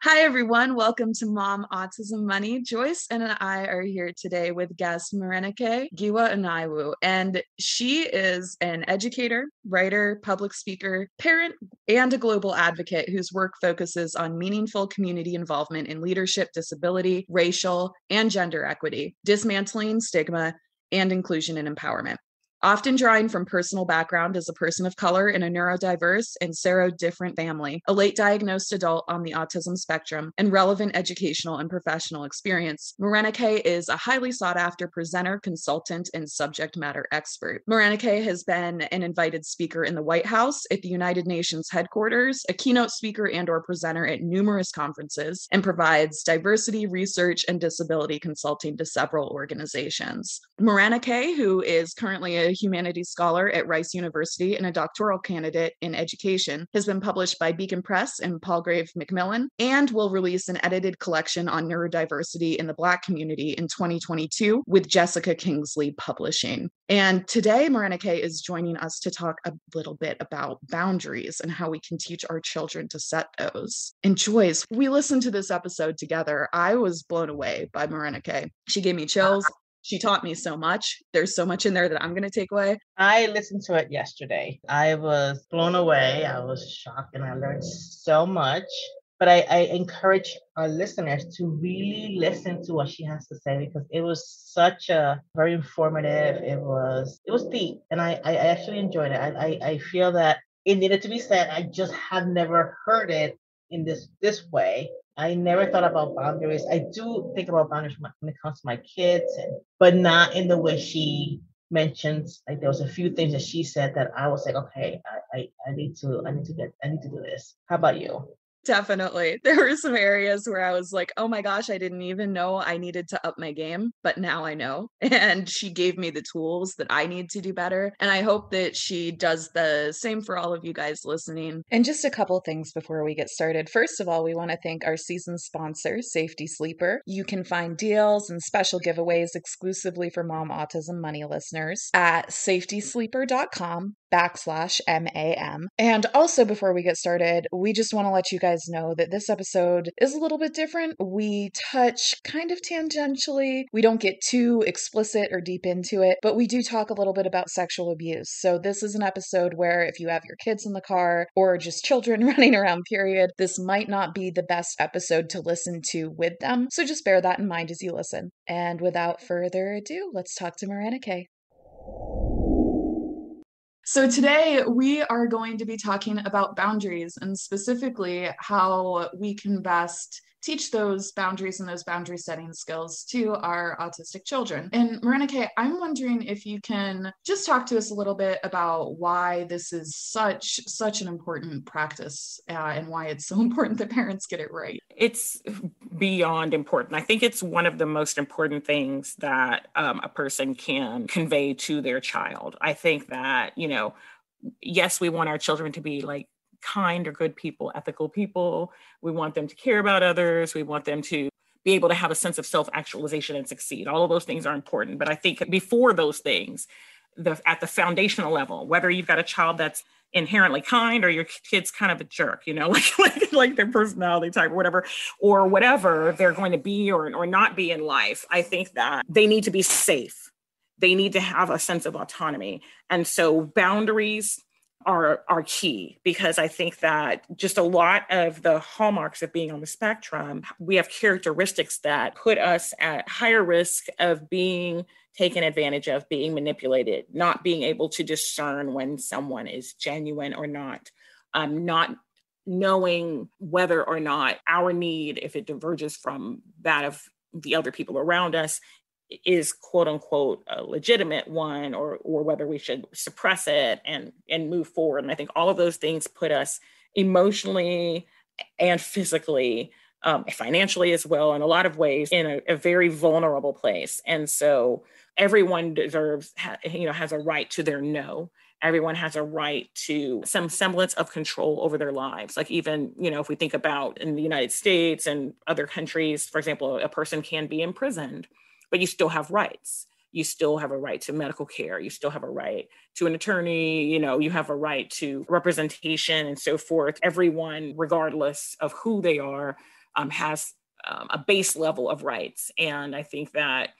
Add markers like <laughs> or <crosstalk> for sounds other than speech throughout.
Hi, everyone. Welcome to Mom Autism Money. Joyce and I are here today with guest Morenike Giwa Onaiwu, and she is an educator, writer, public speaker, parent, and a global advocate whose work focuses on meaningful community involvement in leadership, disability, racial, and gender equity, dismantling stigma, and inclusion and empowerment. Often drawing from personal background as a person of color in a neurodiverse and serodifferent family, a late diagnosed adult on the autism spectrum, and relevant educational and professional experience, Morenike is a highly sought after presenter, consultant, and subject matter expert. Morenike has been an invited speaker in the White House, at the United Nations headquarters, a keynote speaker and or presenter at numerous conferences, and provides diversity research and disability consulting to several organizations. Morenike, who is currently a humanities scholar at Rice University and a doctoral candidate in education, has been published by Beacon Press and Palgrave Macmillan, and will release an edited collection on neurodiversity in the Black community in 2022 with Jessica Kingsley Publishing. And today, Morenike is joining us to talk a little bit about boundaries and how we can teach our children to set those. And Joyce, we listened to this episode together. I was blown away by Morenike. She gave me chills she taught me so much. There's so much in there that I'm going to take away. I listened to it yesterday. I was blown away. I was shocked and I learned so much. But I, I encourage our listeners to really listen to what she has to say because it was such a very informative. It was it was deep, and I I actually enjoyed it. I I, I feel that it needed to be said. I just have never heard it in this this way I never thought about boundaries. I do think about boundaries when it comes to my kids, and but not in the way she mentions. Like there was a few things that she said that I was like, okay, I, I, I need to, I need to get, I need to do this. How about you? Definitely. <laughs> There were some areas where I was like, oh my gosh, I didn't even know I needed to up my game, but now I know. <laughs> And she gave me the tools that I need to do better. And I hope that she does the same for all of you guys listening. And just a couple things before we get started. First of all, we want to thank our season sponsor, Safety Sleeper. You can find deals and special giveaways exclusively for Mom Autism Money listeners at safetysleeper.com backslash MAM. And also, before we get started, we just want to let you guys know that this episode is a little bit different. We touch kind of tangentially, we don't get too explicit or deep into it, but we do talk a little bit about sexual abuse. So, this is an episode where if you have your kids in the car or just children <laughs> running around, period, this might not be the best episode to listen to with them. So, just bear that in mind as you listen. And without further ado, let's talk to Morenike. So, today we are going to be talking about boundaries and specifically how we can best teach those boundaries and those boundary setting skills to our autistic children. And Morenike, I'm wondering if you can just talk to us a little bit about why this is such such an important practice uh, and why it's so <laughs> important that parents get it right. It's beyond important. I think it's one of the most important things that um, a person can convey to their child. I think that you know yes, we want our children to be like kind or good people, ethical people. We want them to care about others. We want them to be able to have a sense of self actualization and succeed. All of those things are important. But I think before those things, the, at the foundational level, whether you've got a child that's inherently kind or your kid's kind of a jerk, you know, <laughs> like, like, like their personality type or whatever, or whatever they're going to be or, or not be in life, I think that they need to be safe. They need to have a sense of autonomy. And so boundaries are are key because I think that just a lot of the hallmarks of being on the spectrum, we have characteristics that put us at higher risk of being taken advantage of, being manipulated, not being able to discern when someone is genuine or not, um, not knowing whether or not our need, if it diverges from that of the other people around us, is quote unquote a legitimate one or or whether we should suppress it and and move forward. And i think all of those things put us emotionally and physically um, financially as well in a lot of ways in a, a very vulnerable place. And so everyone deserves you know has a right to their no. Everyone has a right to some semblance of control over their lives. Like even you know if we think about in the united states and other countries for example a person can be imprisoned but you still have rights. You still have a right to medical care. You still have a right to an attorney. You know you have a right to representation and so forth. Everyone regardless of who they are um, has um, a base level of rights. And I think that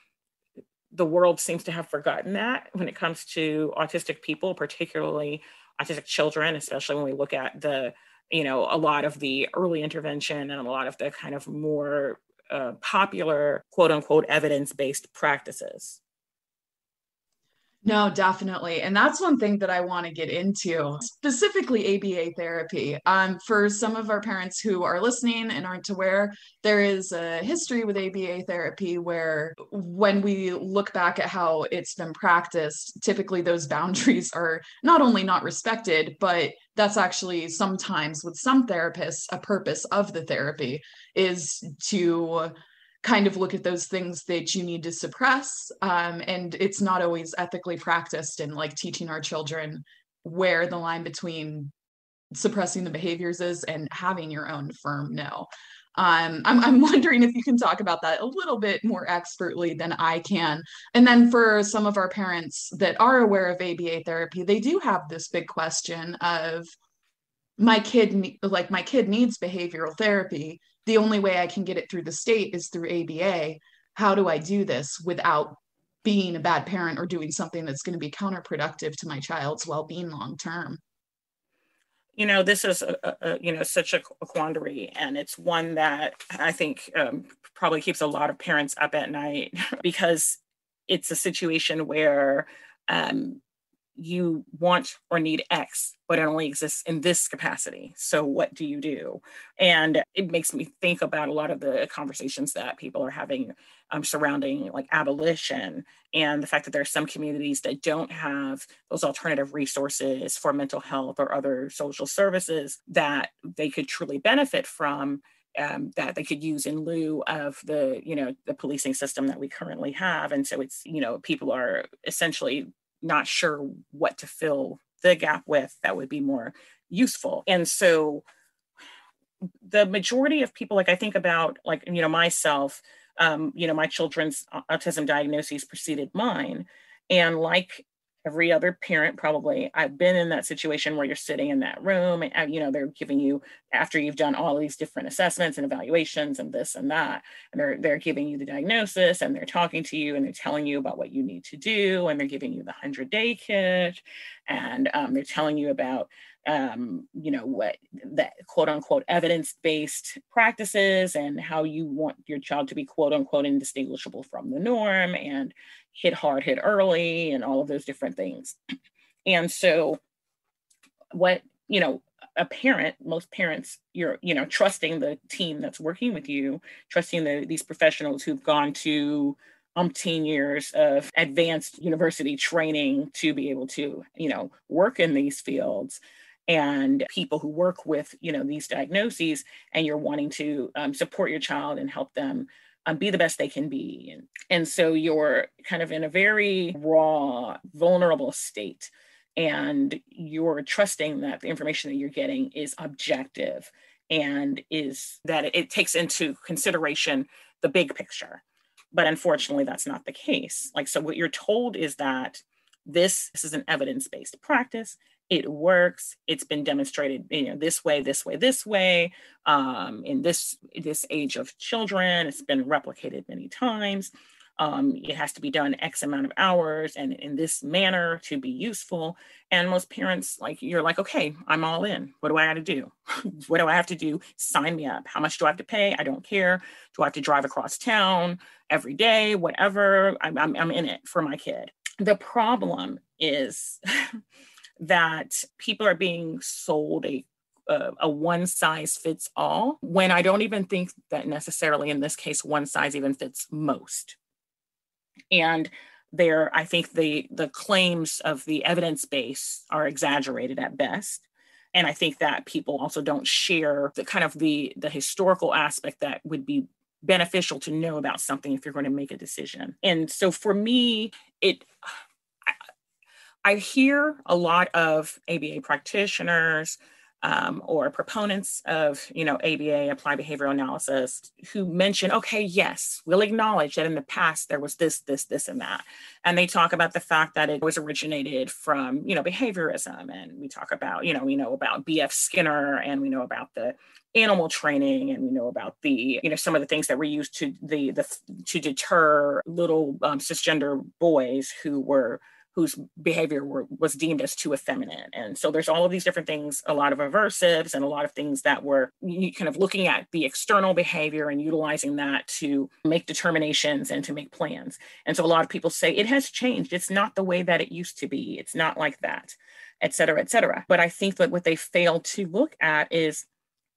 the world seems to have forgotten that when it comes to autistic people, particularly autistic children, especially when we look at the, you know, a lot of the early intervention and a lot of the kind of more uh, popular quote unquote evidence based practices. No, definitely. And that's one thing that I want to get into, specifically ABA therapy. Um, for some of our parents who are listening and aren't aware, there is a history with ABA therapy where when we look back at how it's been practiced, typically those boundaries are not only not respected, but that's actually sometimes with some therapists a purpose of the therapy is to kind of look at those things that you need to suppress. Um, and it's not always ethically practiced in like teaching our children where the line between suppressing the behaviors is and having your own firm no um, I'm, I'm <laughs> wondering if you can talk about that a little bit more expertly than I can. And then for some of our parents that are aware of ABA therapy, they do have this big question of my kid, like my kid needs behavioral therapy the only way I can get it through the state is through ABA. How do I do this without being a bad parent or doing something that's going to be counterproductive to my child's well-being long term? You know, this is a, a you know such a, quandary, and it's one that I think um, probably keeps a lot of parents up at night <laughs> because it's a situation where um, you want or need X, but it only exists in this capacity. So what do you do? And it makes me think about a lot of the conversations that people are having um, surrounding like abolition and the fact that there are some communities that don't have those alternative resources for mental health or other social services that they could truly benefit from. Um, that they could use in lieu of the you know the policing system that we currently have and so it's you know people are essentially not sure what to fill the gap with that would be more useful. And so the majority of people, like I think about, like, you know, myself, um, you know, my children's autism diagnoses preceded mine. And like every other parent probably i've been in that situation where you're sitting in that room and uh, you know they're giving you after you've done all these different assessments and evaluations and this and that and they're they're giving you the diagnosis and they're talking to you and they're telling you about what you need to do and they're giving you the 100 day kit and um, they're telling you about um, you know what that quote unquote evidence based practices and how you want your child to be quote unquote indistinguishable from the norm and hit hard, hit early, and all of those different things. And so, what you know, a parent, most parents, you're you know trusting the team that's working with you, trusting the these professionals who've gone to umpteen years of advanced university training to be able to you know work in these fields and people who work with you know these diagnoses and you're wanting to um, support your child and help them um, be the best they can be. And, and so you're kind of in a very raw vulnerable state. And you're trusting that the information that you're getting is objective and is that it, takes into consideration the big picture. But unfortunately that's not the case. Like so what you're told is that this, this is an evidence-based practice it works it's been demonstrated you know this way this way this way um, in this this age of children it's been replicated many times. Um, it has to be done x amount of hours and in this manner to be useful. And most parents like you're like okay i'm all in. What do i have to do? <laughs> What do i have to do? Sign me up. How much do i have to pay? I don't care. Do i have to drive across town every day? Whatever. I'm, I'm, I'm in it for my kid. The problem is <laughs> that people are being sold a a, a, one size fits all when I don't even think that necessarily in this case one size even fits most. And there, I think the the claims of the evidence base are exaggerated at best. And I think that people also don't share the kind of the the historical aspect that would be beneficial to know about something if you're going to make a decision. And so for me, it I hear a lot of ABA practitioners um, or proponents of you know aba applied behavioral analysis who mention okay yes we'll acknowledge that in the past there was this this this and that. And they talk about the fact that it was originated from you know behaviorism. And we talk about you know we know about bf skinner and we know about the animal training and we know about the you know some of the things that were used to the the to deter little um, cisgender boys who were whose behavior were, was deemed as too effeminate. And so there's all of these different things, a lot of aversives and a lot of things that were kind of looking at the external behavior and utilizing that to make determinations and to make plans. And so a lot of people say it has changed. It's not the way that it used to be. It's not like that, et cetera, et cetera. But I think that what they fail to look at is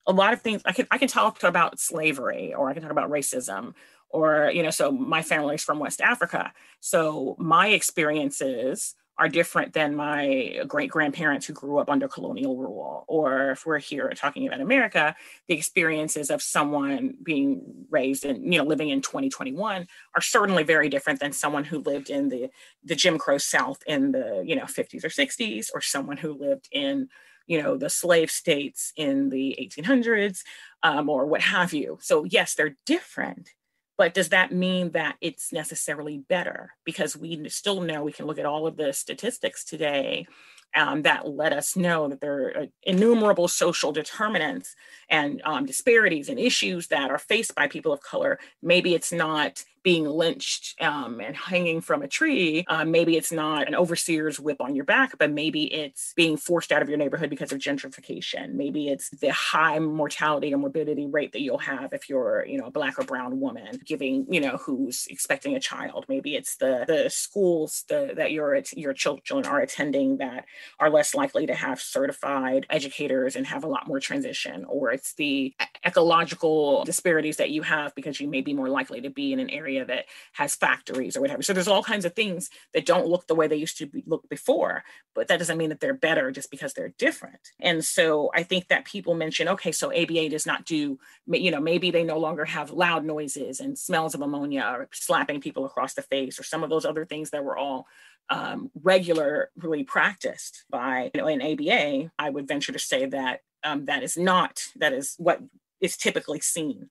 a lot of things I can I can talk about slavery or I can talk about racism or you know so my family is from west africa. So my experiences are different than my great grandparents who grew up under colonial rule. Or if we're here talking about america the experiences of someone being raised and you know living in 2021 are certainly very different than someone who lived in the the jim crow south in the you know 50s or 60s or someone who lived in you know the slave states in the 1800s um, or what have you. So yes they're different but does that mean that it's necessarily better? Because we still know we can look at all of the statistics today um, that let us know that there are innumerable social determinants and um, disparities and issues that are faced by people of color. Maybe it's not being lynched um, and hanging from a tree. Uh, maybe it's not an overseer's whip on your back, but maybe it's being forced out of your neighborhood because of gentrification. Maybe it's the high mortality and morbidity rate that you'll have if you're, you know, a black or brown woman giving, you know, who's expecting a child. Maybe it's the the schools the, that your your children are attending that are less likely to have certified educators and have a lot more transition, or it's the ecological disparities that you have because you may be more likely to be in an area that has factories or whatever. So there's all kinds of things that don't look the way they used to be, look before, but that doesn't mean that they're better just because they're different. And so I think that people mention, okay, so ABA does not do, you know, maybe they no longer have loud noises and smells of ammonia or slapping people across the face or some of those other things that were all um, regularly practiced by, you know, in ABA. I would venture to say that um, that is not, that is what is typically seen.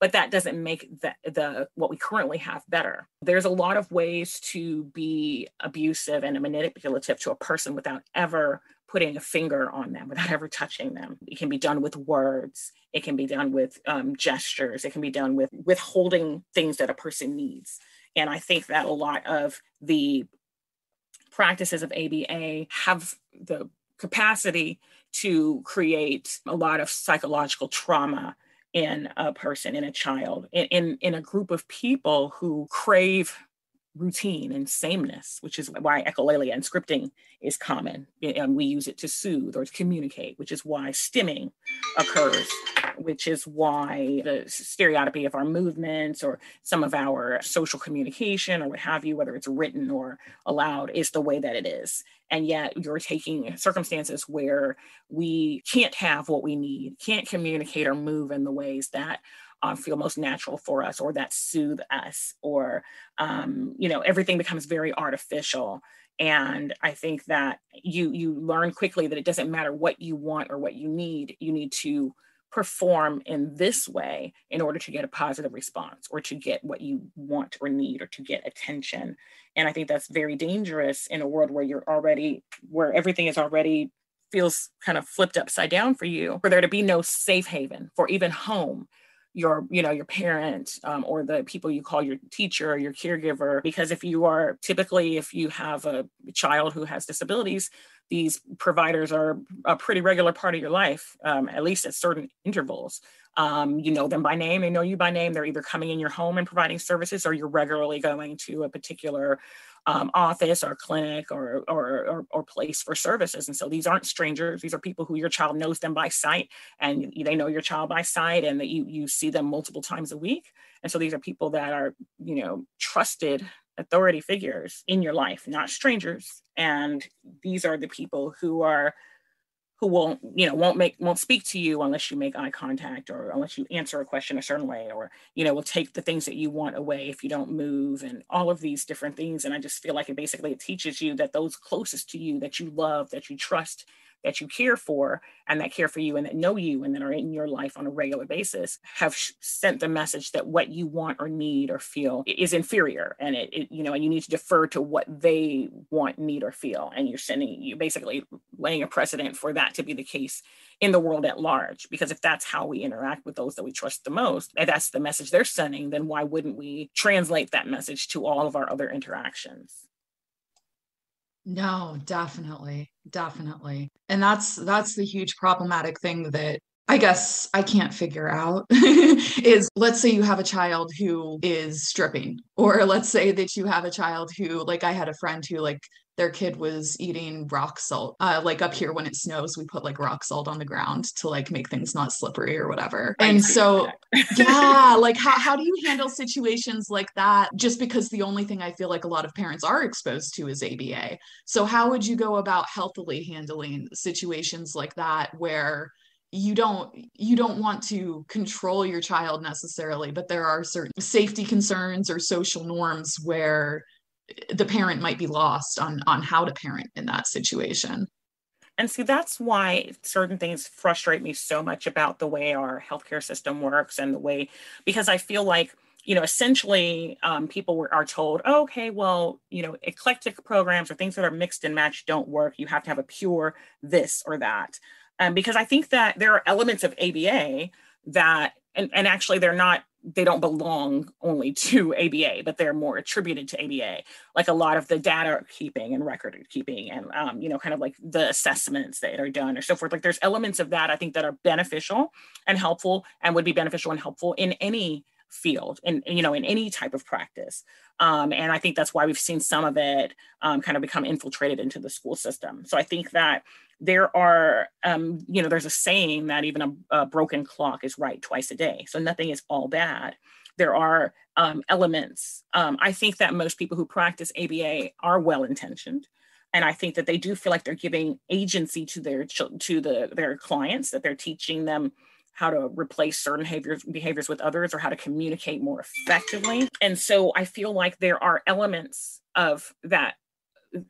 But that doesn't make the, the what we currently have better. There's a lot of ways to be abusive and manipulative to a person without ever putting a finger on them without ever touching them. It can be done with words. It can be done with um, gestures. It can be done with withholding things that a person needs. And i think that a lot of the practices of aba have the capacity to create a lot of psychological trauma in a person, in a child, in, in, in a group of people who crave routine and sameness, which is why echolalia and scripting is common. And we use it to soothe or to communicate, which is why stimming occurs, which is why the stereotypy of our movements or some of our social communication or what have you, whether it's written or aloud, is the way that it is. And yet you're taking circumstances where we can't have what we need, can't communicate or move in the ways that uh, feel most natural for us or that soothe us or um, you know everything becomes very artificial. And i think that you you learn quickly that it doesn't matter what you want or what you need you need to perform in this way in order to get a positive response or to get what you want or need or to get attention. And i think that's very dangerous in a world where you're already where everything is already feels kind of flipped upside down for you for there to be no safe haven for even home your you know your parent um, or the people you call your teacher or your caregiver because if you are typically if you have a child who has disabilities these providers are a pretty regular part of your life um, at least at certain intervals. Um, you know them by name they know you by name they're either coming in your home and providing services or you're regularly going to a particular um, office or clinic or, or, or, or, place for services. And so these aren't strangers. These are people who your child knows them by sight and they know your child by sight and that you, you see them multiple times a week. And so these are people that are, you know, trusted authority figures in your life, not strangers. And these are the people who are who won't you know won't make won't speak to you unless you make eye contact or unless you answer a question a certain way or you know will take the things that you want away if you don't move and all of these different things. And i just feel like it basically it teaches you that those closest to you that you love that you trust that you care for and that care for you and that know you and that are in your life on a regular basis have sh- sent the message that what you want or need or feel is inferior and it, it, you know and you need to defer to what they want need or feel. And you're sending you basically laying a precedent for that to be the case in the world at large. Because if that's how we interact with those that we trust the most and that's the message they're sending then why wouldn't we translate that message to all of our other interactions no, definitely. Definitely. And that's that's the huge problematic thing that I guess I can't figure out <laughs> is let's say you have a child who is stripping, or let's say that you have a child who, like, I had a friend who, like, their kid was eating rock salt. Uh, like up here when it snows, we put like rock salt on the ground to like make things not slippery or whatever. I and so, <laughs> yeah, like how, how do you handle situations like that? Just because the only thing I feel like a lot of parents are exposed to is ABA. So, how would you go about healthily handling situations like that where you don't you don't want to control your child necessarily but there are certain safety concerns or social norms where the parent might be lost on on how to parent in that situation. And see that's why certain things frustrate me so much about the way our healthcare system works and the way because i feel like you know essentially um, people were, are told oh, okay well you know eclectic programs or things that are mixed and matched don't work. You have to have a pure this or that. Um, because i think that there are elements of aba that and, and actually they're not they don't belong only to ABA, but they're more attributed to ABA, like a lot of the data keeping and record keeping and, um, you know, kind of like the assessments that are done or so forth. Like there's elements of that I think that are beneficial and helpful and would be beneficial and helpful in any field and you know in any type of practice. Um, and i think that's why we've seen some of it um, kind of become infiltrated into the school system. So i think that there are um, you know there's a saying that even a, a, broken clock is right twice a day so nothing is all bad. There are um, elements um, i think that most people who practice aba are well intentioned and i think that they do feel like they're giving agency to their to the their clients that they're teaching them how to replace certain behaviors behaviors with others or how to communicate more effectively. And so i feel like there are elements of that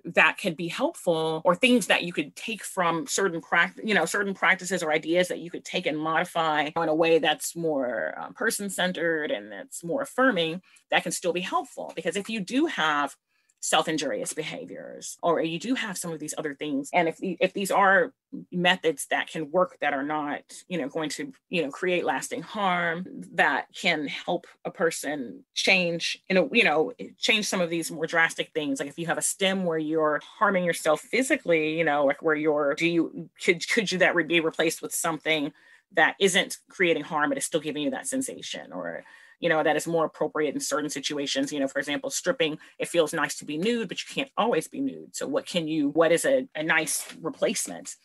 that can be helpful or things that you could take from certain practice you know certain practices or ideas that you could take and modify in a way that's more um, person centered and that's more affirming that can still be helpful. Because if you do have self-injurious behaviors or you do have some of these other things. And if if these are methods that can work that are not you know going to you know create lasting harm that can help a person change you know you know change some of these more drastic things. Like if you have a stim where you're harming yourself physically you know like where you're do you could could you that be replaced with something that isn't creating harm but is still giving you that sensation or you know, that is more appropriate in certain situations. You know, for example, stripping, it feels nice to be nude, but you can't always be nude. So what can you, what is a, a nice replacement?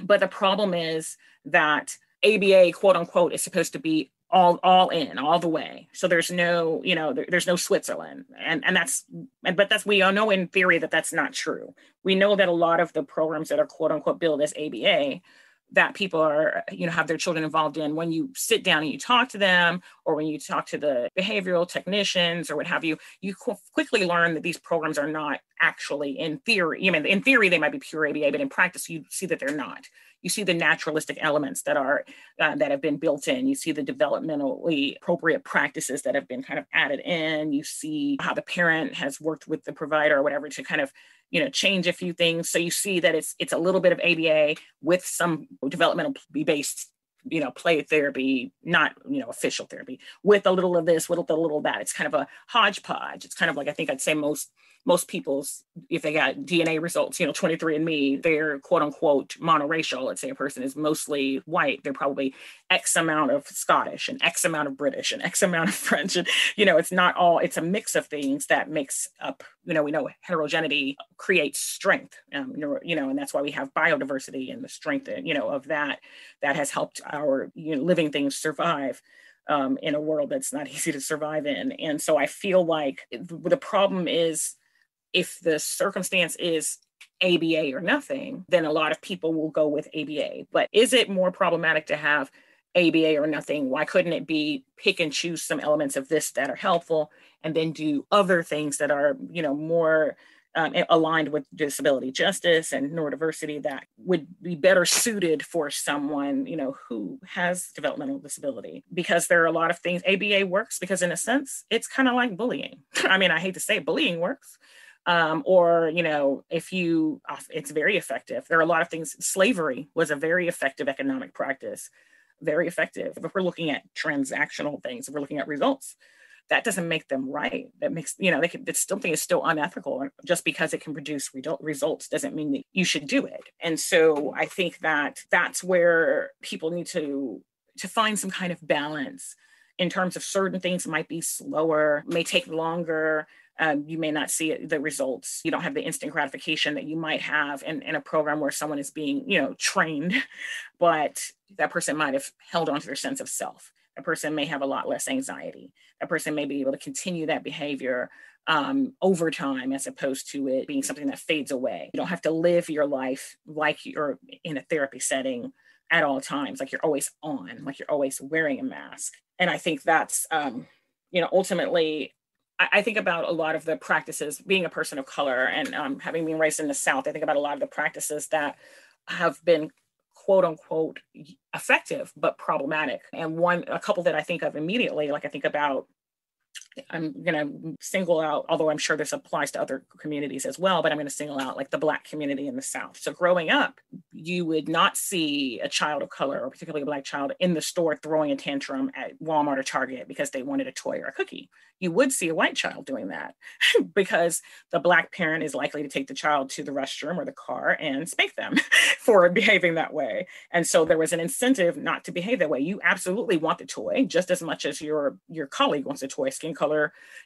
But the problem is that ABA, quote unquote, is supposed to be all all in all the way so there's no you know there, there's no switzerland and and that's and but that's we all know in theory that that's not true we know that a lot of the programs that are quote unquote billed as aba that people are you know have their children involved in when you sit down and you talk to them or when you talk to the behavioral technicians or what have you you qu- quickly learn that these programs are not actually in theory I mean in theory they might be pure aba but in practice you see that they're not. You see the naturalistic elements that are uh, that have been built in. You see the developmentally appropriate practices that have been kind of added in. You see how the parent has worked with the provider or whatever to kind of you know change a few things. So you see that it's it's a little bit of aba with some developmental based you know play therapy not you know official therapy. With a little of this with a little of that it's kind of a hodgepodge. It's kind of like i think i'd say most most people's if they got dna results you know 23 and me they're quote unquote monoracial let's say a person is mostly white they're probably x amount of scottish and x amount of british and x amount of <laughs> french and you know it's not all it's a mix of things that makes up you know we know heterogeneity creates strength um, you know and that's why we have biodiversity and the strength you know of that that has helped our you know living things survive um, in a world that's not <laughs> easy to survive in. And so I feel like the problem is if the circumstance is ABA or nothing, then a lot of people will go with ABA. But is it more problematic to have ABA or nothing? Why couldn't it be pick and choose some elements of this that are helpful and then do other things that are, you know, more um, aligned with disability justice and neurodiversity that would be better suited for someone you know who has developmental disability because there are a lot of things aba works because in a sense it's kind of like bullying <laughs> i mean i hate to say it, bullying works um, or you know if you it's very effective there are a lot of things slavery was a very effective economic practice very effective if we're looking at transactional things if we're looking at results that doesn't make them right. That makes, you know, they can, it's something is still unethical. Just because it can produce result, results doesn't mean that you should do it. And so I think that that's where people need to, to find some kind of balance in terms of certain things might be slower, may take longer. Um, you may not see the results. You don't have the instant gratification that you might have in, in a program where someone is being, you know, trained, <laughs> but that person might have held on to their sense of self a person may have a lot less anxiety. A person may be able to continue that behavior um, over time as opposed to it being something that fades away. You don't have to live your life like you're in a therapy setting at all times, like you're always on, like you're always wearing a mask. And I think that's, um, you know, ultimately, I, think about a lot of the practices, being a person of color and um, having been raised in the South, I think about a lot of the practices that have been quote unquote effective but problematic. And one a couple that i think of immediately like i think about I'm going to single out, although I'm sure this applies to other communities as well, but I'm going to single out like the Black community in the South. So growing up, you would not see a child of color, or particularly a Black child, in the store throwing a tantrum at Walmart or Target because they wanted a toy or a cookie. You would see a white child doing that <laughs> because the Black parent is likely to take the child to the restroom or the car and spank them <laughs> for behaving that way. And so there was an incentive not to behave that way. You absolutely want the toy just as much as your, your colleague wants a toy. Skin color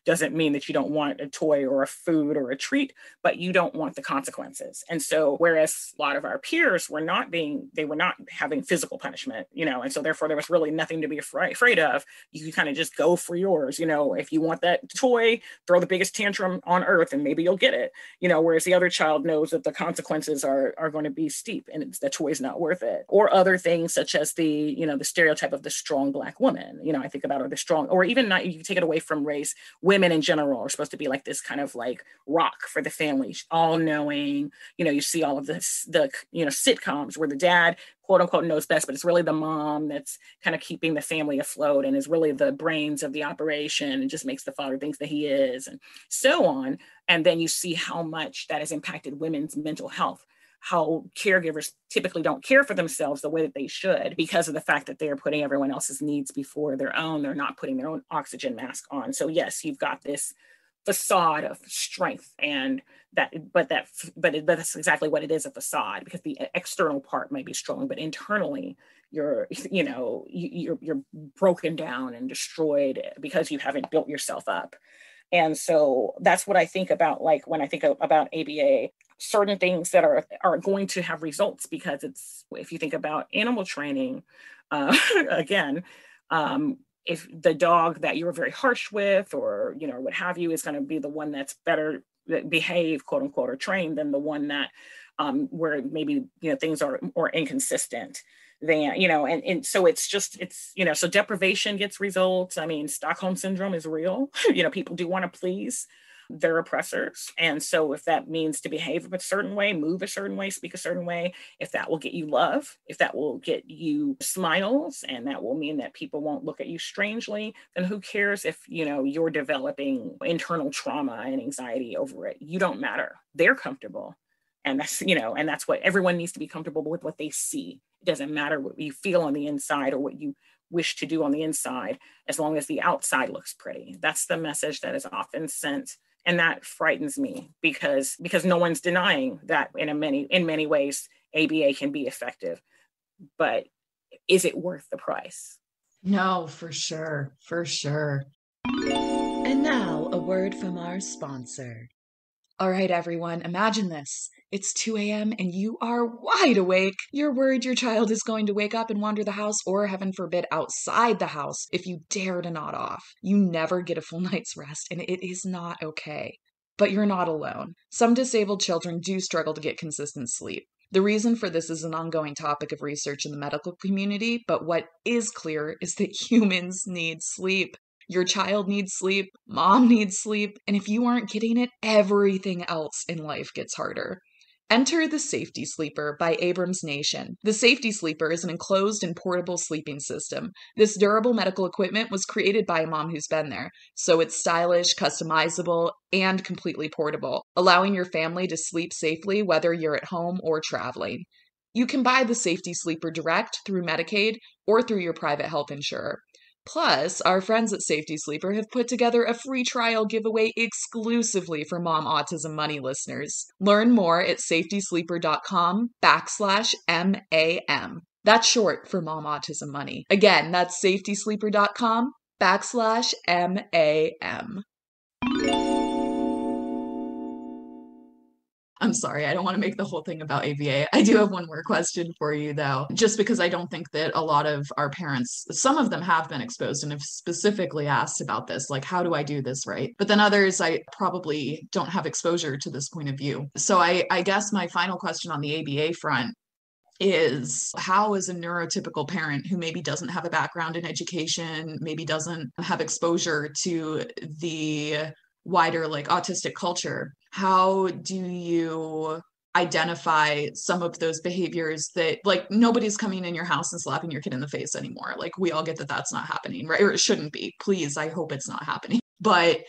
doesn't mean that you don't want a toy or a food or a treat, but you don't want the consequences. And so, whereas a lot of our peers were not being, they were not having physical punishment, you know, and so therefore there was really nothing to be afraid, of. You can kind of just go for yours, you know, if you want that toy, throw the biggest tantrum on earth and maybe you'll get it, you know, whereas the other child knows that the consequences are, are going to be steep and the toy's not worth it. Or other things such as the, you know, the stereotype of the strong black woman, you know, I think about, or the strong, or even not, you take it away from race, women in general are supposed to be like this kind of like rock for the family, all knowing, you know, you see all of this, the, you know, sitcoms where the dad quote unquote knows best, but it's really the mom that's kind of keeping the family afloat and is really the brains of the operation and just makes the father thinks that he is and so on. And then you see how much that has impacted women's mental health how caregivers typically don't care for themselves the way that they should because of the fact that they're putting everyone else's needs before their own. They're not putting their own oxygen mask on. So, yes, you've got this facade of strength and that but that but, it, but that's exactly what it is a facade because the external part might be strong but internally you're you know you're you're broken down and destroyed because you haven't built yourself up and so that's what i think about like when i think about aba certain things that are are going to have results because it's if you think about animal training uh, <laughs> again um, if the dog that you were very harsh with or you know what have you is going to be the one that's better behave quote unquote or trained than the one that um, where maybe you know things are more inconsistent than you know and, and so it's just it's you know so deprivation gets results. I mean stockholm syndrome is real. <laughs> You know people do want to please their oppressors. And so, if that means to behave a certain way, move a certain way, speak a certain way, if that will get you love, if that will get you smiles, and that will mean that people won't look at you strangely, then who cares if you know you're developing internal trauma and anxiety over it? You don't matter. They're comfortable. And that's, you know, and that's what everyone needs to be comfortable with what they see. It doesn't matter what you feel on the inside or what you wish to do on the inside, as long as the outside looks pretty. That's the message that is often sent and that frightens me because because no one's denying that in a many in many ways ABA can be effective. But is it worth the price? No for sure for sure. And now a word from our sponsor all right everyone imagine this it's 2 a.m. and you are wide awake. You're worried your child is going to wake up and wander the house, or heaven forbid, outside the house if you dare to nod off. You never get a full <laughs> night's rest, and it is not okay. But you're not alone. Some disabled children do struggle to get consistent sleep. The reason for this is an ongoing topic of research in the medical community, but what is clear is that <laughs> humans need sleep. Your child needs sleep, mom needs sleep, and if you aren't getting it, everything else in life gets harder. Enter the Safety Sleeper by Abram's Nation. The Safety Sleeper is an enclosed and portable sleeping system. This durable medical equipment was created by a mom who's been there, so it's stylish, customizable, and completely portable, allowing your family to sleep safely whether you're at home or traveling. You can buy the Safety Sleeper direct through Medicaid or through your private health insurer. Plus, our friends at Safety Sleeper have put together a free trial giveaway exclusively for Mom Autism Money listeners. Learn more at safetysleeper.com backslash MAM. That's short for Mom Autism Money. Again, that's safetysleeper.com backslash MAM. I'm sorry, I don't want to make the whole thing about ABA. I do have one more question for you, though, just because I don't think that a lot of our parents, some of them have been exposed and have specifically asked about this, like, how do I do this right? But then others, I probably don't have exposure to this point of view. So I, I guess my final question on the ABA front is how is a neurotypical parent who maybe doesn't have a background in education maybe doesn't have exposure to the wider like autistic culture how do you identify some of those behaviors that like nobody's coming in your house and slapping your kid in the face anymore? Like we all get that that's not happening right? Or it shouldn't be. Please i hope it's not happening. <laughs> But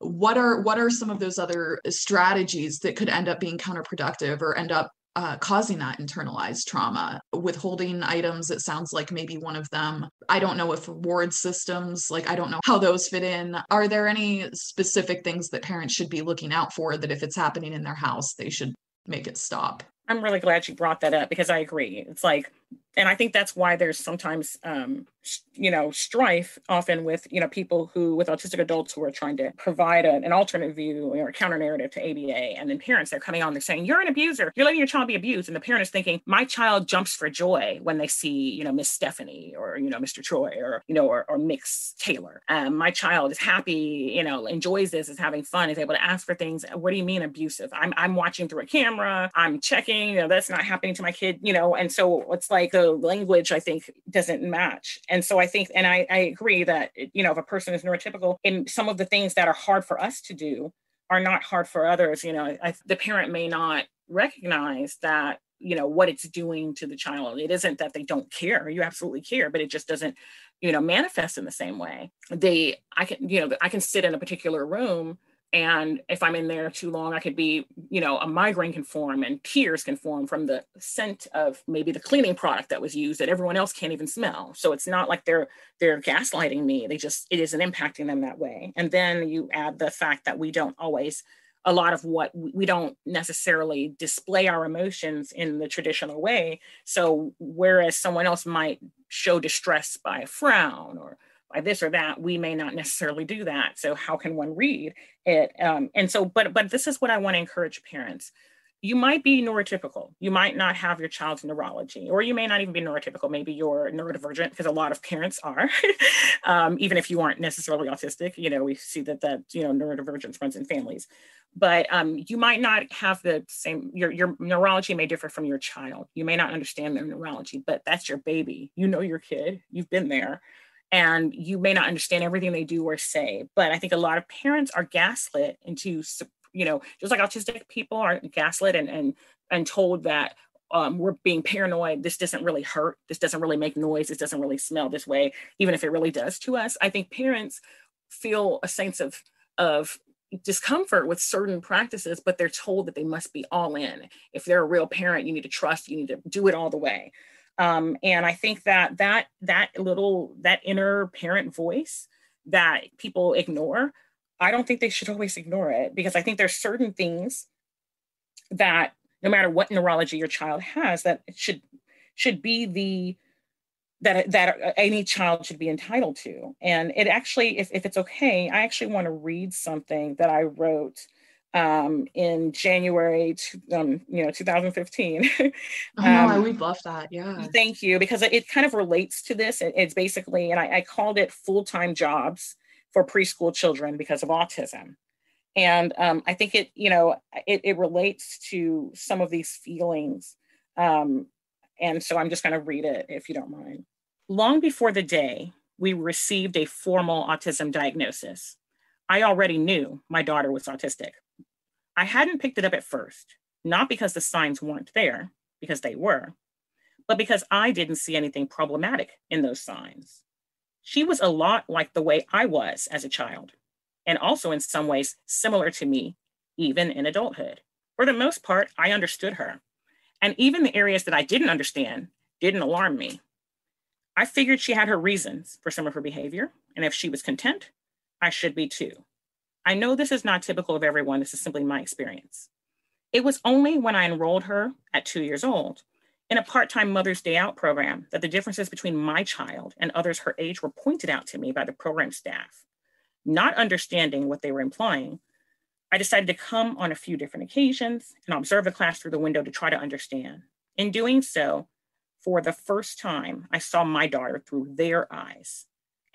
what are what are some of those other strategies that could end up being counterproductive or end up uh, causing that internalized trauma. Withholding items, it sounds like maybe one of them. I don't know if reward systems, like, I don't know how those fit in. Are there any specific things that parents should be looking out for that if it's happening in their house, they should make it stop? I'm really glad you brought that up because I agree. It's like and I think that's why there's sometimes, um, you know, strife often with, you know, people who, with autistic adults who are trying to provide a, an alternate view or counter narrative to ABA. And then parents, they're coming on, they're saying, you're an abuser. You're letting your child be abused. And the parent is thinking, my child jumps for joy when they see, you know, Miss Stephanie or, you know, Mr. Troy or, you know, or, or Mx. Taylor. Um, my child is happy, you know, enjoys this, is having fun, is able to ask for things. What do you mean abusive? I'm, I'm watching through a camera. I'm checking, you know, that's not happening to my kid, you know, and so it's like the language I think doesn't match. And so I think, and I, I agree that, you know, if a person is neurotypical and some of the things that are hard for us to do are not hard for others, you know, I, the parent may not recognize that you know what it's doing to the child it isn't that they don't care you absolutely care but it just doesn't you know manifest in the same way they i can you know i can sit in a particular room and if i'm in there too long i could be you know a migraine can form and tears can form from the scent of maybe the cleaning product that was used that everyone else can't even smell. So it's not like they're they're gaslighting me. They just it isn't impacting them that way. And then you add the fact that we don't always a lot of what we don't necessarily display our emotions in the traditional way. So whereas someone else might show distress by a frown or by this or that we may not necessarily do that. So how can one read it? Um, and so but but this is what i want to encourage parents. You might be neurotypical. You might not have your child's neurology or you may not even be neurotypical. Maybe you're neurodivergent because a lot of parents are. <laughs> Um, even if you aren't necessarily autistic you know we see that that you know neurodivergence runs in families. But um, you might not have the same your, your neurology may differ from your child. You may not understand their neurology but that's your baby. You know your kid. You've been there and you may not understand everything they do or say but i think a lot of parents are gaslit into you know just like autistic people are gaslit and and and told that um, we're being paranoid this doesn't really hurt this doesn't really make noise this doesn't really smell this way even if it really does to us. I think parents feel a sense of of discomfort with certain practices but they're told that they must be all in. If they're a real parent you need to trust you need to do it all the way um, and I think that that that little that inner parent voice that people ignore, I don't think they should always ignore it because I think there's certain things that no matter what neurology your child has, that should should be the that that any child should be entitled to. And it actually, if, if it's okay, I actually want to read something that I wrote um, in January, to, um, you know, 2015. <laughs> oh, um, no, we'd love that. Yeah. Thank you, because it kind of relates to this. It, it's basically, and I, I called it full-time jobs for preschool children because of autism. And um, I think it, you know, it, it, relates to some of these feelings. Um, and so I'm just going to read it if you don't mind. Long before the day we received a formal autism diagnosis. I already knew my daughter was autistic. I hadn't picked it up at first, not because the signs weren't there, because they were, but because I didn't see anything problematic in those signs. She was a lot like the way I was as a child, and also in some ways similar to me, even in adulthood. For the most part, I understood her. And even the areas that I didn't understand didn't alarm me. I figured she had her reasons for some of her behavior, and if she was content, I should be too. I know this is not typical of everyone, this is simply my experience. It was only when I enrolled her at two years old in a part time Mother's Day Out program that the differences between my child and others her age were pointed out to me by the program staff. Not understanding what they were implying, I decided to come on a few different occasions and observe the class through the window to try to understand. In doing so, for the first time, I saw my daughter through their eyes.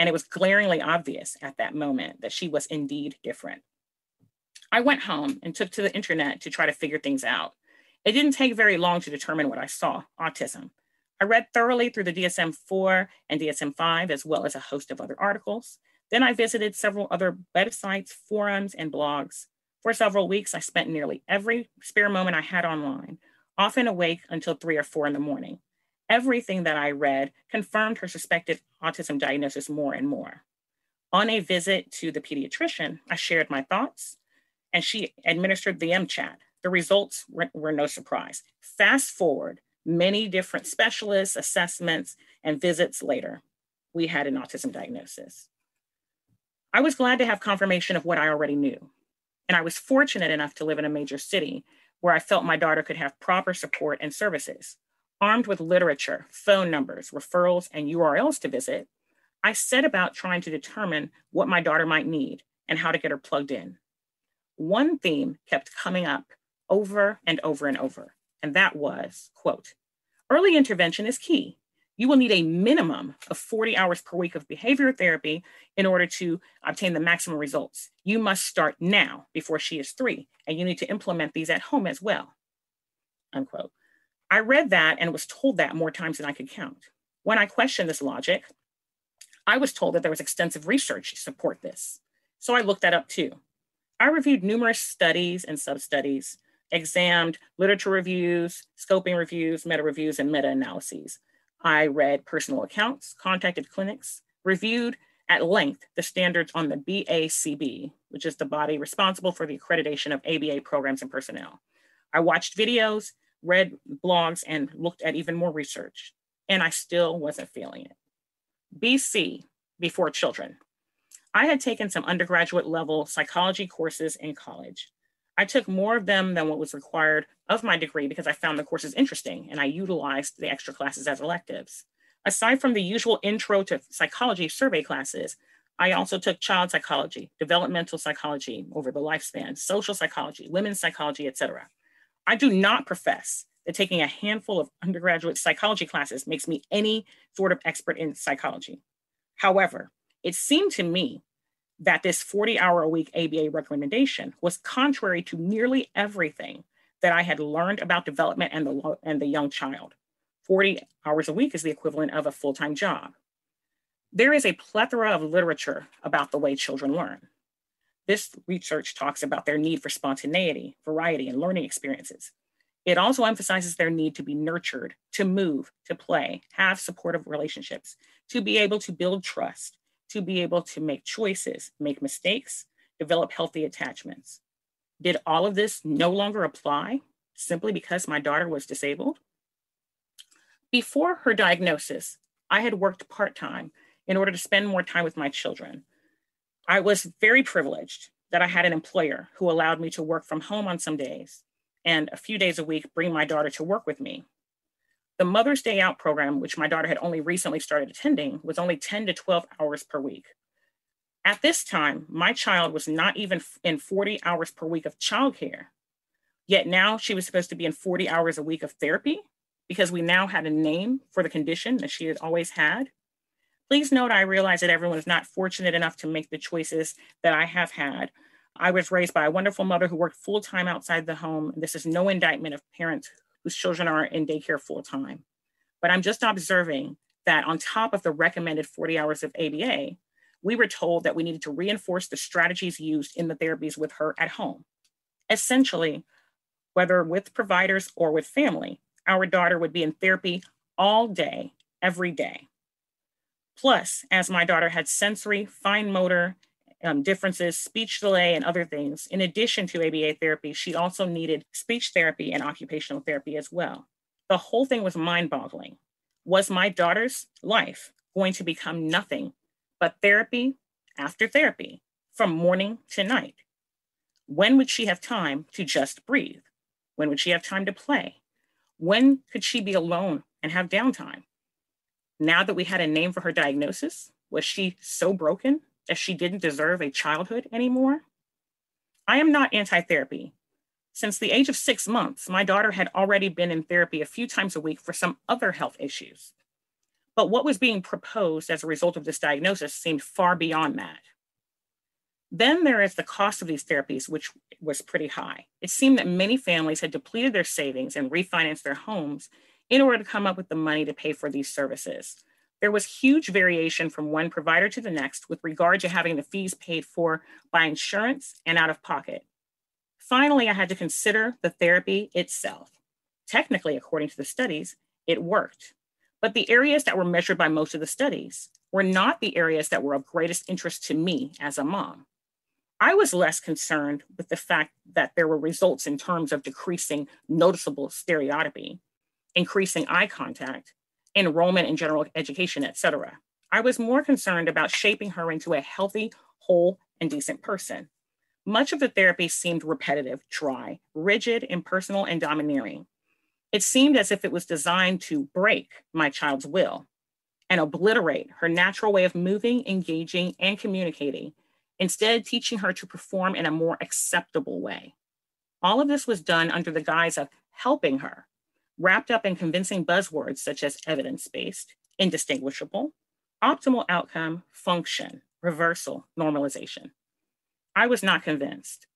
And it was glaringly obvious at that moment that she was indeed different. I went home and took to the internet to try to figure things out. It didn't take very long to determine what I saw autism. I read thoroughly through the DSM 4 and DSM 5, as well as a host of other articles. Then I visited several other websites, forums, and blogs. For several weeks, I spent nearly every spare moment I had online, often awake until three or four in the morning. Everything that I read confirmed her suspected autism diagnosis more and more. On a visit to the pediatrician, I shared my thoughts, and she administered the MCHAT, the results were, were no surprise. Fast forward many different specialists, assessments, and visits later, we had an autism diagnosis. I was glad to have confirmation of what I already knew. And I was fortunate enough to live in a major city where I felt my daughter could have proper support and services. Armed with literature, phone numbers, referrals, and URLs to visit, I set about trying to determine what my daughter might need and how to get her plugged in. One theme kept coming up over and over and over. And that was, quote, early intervention is key. You will need a minimum of 40 hours per week of behavior therapy in order to obtain the maximum results. You must start now before she is three, and you need to implement these at home as well. Unquote. I read that and was told that more times than I could count. When I questioned this logic, I was told that there was extensive research to support this. So I looked that up too. I reviewed numerous studies and sub studies examined literature reviews, scoping reviews, meta reviews, and meta analyses. I read personal accounts, contacted clinics, reviewed at length the standards on the BACB, which is the body responsible for the accreditation of ABA programs and personnel. I watched videos, read blogs, and looked at even more research, and I still wasn't feeling it. BC, before children. I had taken some undergraduate level psychology courses in college. I took more of them than what was required of my degree because I found the courses interesting and I utilized the extra classes as electives. Aside from the usual intro to psychology survey classes, I also took child psychology, developmental psychology over the lifespan, social psychology, women's psychology, etc. I do not profess that taking a handful of undergraduate psychology classes makes me any sort of expert in psychology. However, it seemed to me that this 40 hour a week ABA recommendation was contrary to nearly everything that I had learned about development and the, and the young child. 40 hours a week is the equivalent of a full time job. There is a plethora of literature about the way children learn. This research talks about their need for spontaneity, variety, and learning experiences. It also emphasizes their need to be nurtured, to move, to play, have supportive relationships, to be able to build trust, to be able to make choices, make mistakes, develop healthy attachments. Did all of this no longer apply simply because my daughter was disabled? Before her diagnosis, I had worked part time in order to spend more time with my children. I was very privileged that I had an employer who allowed me to work from home on some days and a few days a week bring my daughter to work with me. The Mother's Day Out program, which my daughter had only recently started attending, was only 10 to 12 hours per week. At this time, my child was not even in 40 hours per week of childcare. Yet now she was supposed to be in 40 hours a week of therapy because we now had a name for the condition that she had always had. Please note, I realize that everyone is not fortunate enough to make the choices that I have had. I was raised by a wonderful mother who worked full time outside the home. This is no indictment of parents whose children are in daycare full time. But I'm just observing that on top of the recommended 40 hours of ABA, we were told that we needed to reinforce the strategies used in the therapies with her at home. Essentially, whether with providers or with family, our daughter would be in therapy all day, every day. Plus, as my daughter had sensory, fine motor um, differences, speech delay, and other things, in addition to ABA therapy, she also needed speech therapy and occupational therapy as well. The whole thing was mind boggling. Was my daughter's life going to become nothing but therapy after therapy from morning to night? When would she have time to just breathe? When would she have time to play? When could she be alone and have downtime? Now that we had a name for her diagnosis, was she so broken that she didn't deserve a childhood anymore? I am not anti therapy. Since the age of six months, my daughter had already been in therapy a few times a week for some other health issues. But what was being proposed as a result of this diagnosis seemed far beyond that. Then there is the cost of these therapies, which was pretty high. It seemed that many families had depleted their savings and refinanced their homes in order to come up with the money to pay for these services. There was huge variation from one provider to the next with regard to having the fees paid for by insurance and out of pocket. Finally, I had to consider the therapy itself. Technically, according to the studies, it worked. But the areas that were measured by most of the studies were not the areas that were of greatest interest to me as a mom. I was less concerned with the fact that there were results in terms of decreasing noticeable stereotypy, increasing eye contact, enrollment in general education, etc. I was more concerned about shaping her into a healthy, whole, and decent person. Much of the therapy seemed repetitive, dry, rigid, impersonal, and domineering. It seemed as if it was designed to break my child's will and obliterate her natural way of moving, engaging, and communicating instead teaching her to perform in a more acceptable way. All of this was done under the guise of helping her, wrapped up in convincing buzzwords such as evidence based, indistinguishable, optimal outcome, function, reversal, normalization. I was not convinced.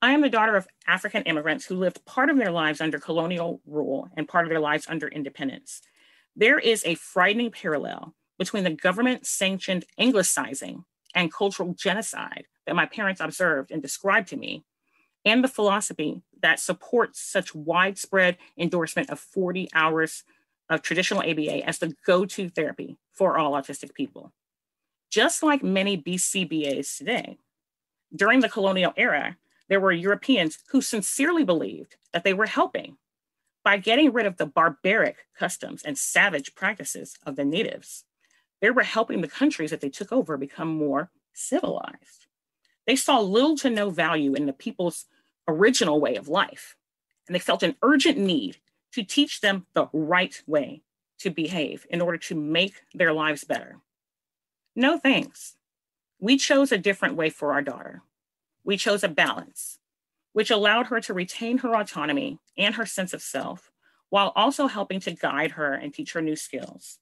I am the daughter of African immigrants who lived part of their lives under colonial rule and part of their lives under independence. There is a frightening parallel between the government sanctioned Anglicizing and cultural genocide that my parents observed and described to me, and the philosophy that supports such widespread endorsement of 40 hours of traditional ABA as the go to therapy for all autistic people. Just like many BCBAs today, during the colonial era, there were Europeans who sincerely believed that they were helping by getting rid of the barbaric customs and savage practices of the natives they were helping the countries that they took over become more civilized. They saw little to no value in the people's original way of life, and they felt an urgent need to teach them the right way to behave in order to make their lives better. No thanks. We chose a different way for our daughter. We chose a balance, which allowed her to retain her autonomy and her sense of self while also helping to guide her and teach her new skills.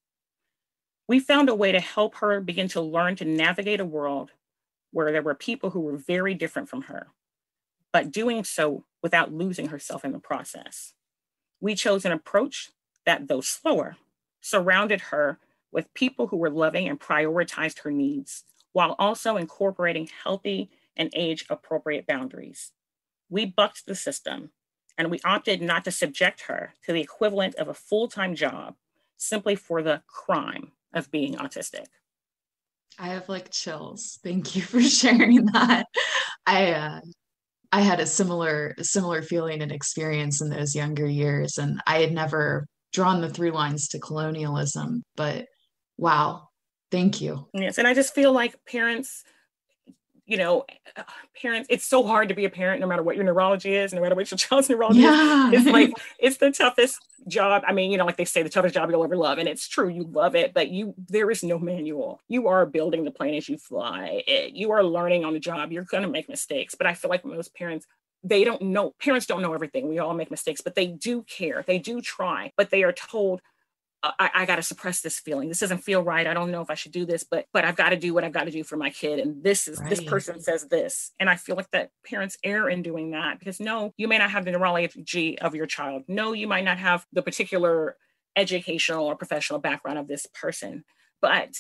We found a way to help her begin to learn to navigate a world where there were people who were very different from her, but doing so without losing herself in the process. We chose an approach that, though slower, surrounded her with people who were loving and prioritized her needs, while also incorporating healthy and age appropriate boundaries. We bucked the system and we opted not to subject her to the equivalent of a full time job simply for the crime of being autistic. I have like chills. Thank you for <laughs> sharing that. I uh, I had a similar similar feeling and experience in those younger years, and I had never drawn the through lines to colonialism. But wow, thank you. Yes, and I just feel like parents you know, parents, it's so hard to be a parent no matter what your neurology is, no matter what your <laughs> child's neurology yeah. is. It's like, <laughs> it's the toughest job. I mean, you know, like they say, the toughest job you'll ever love. And it's true, you love it, but you, there is no manual. You are building the plane as you fly. It, you are learning on the job. You're going to make mistakes. But I feel like most parents, they don't know, parents don't know everything. We all make mistakes, but they do care. They do try, but they are told, Uh, I, I got to suppress this feeling. This doesn't feel right. I don't know if I should do this, but but I've got to do what I've got to do for my kid. And this is right. this person says this, and I feel like that parents err in doing that because no, you may not have the neurology of your child. No, you might not have the particular educational or professional background of this person. But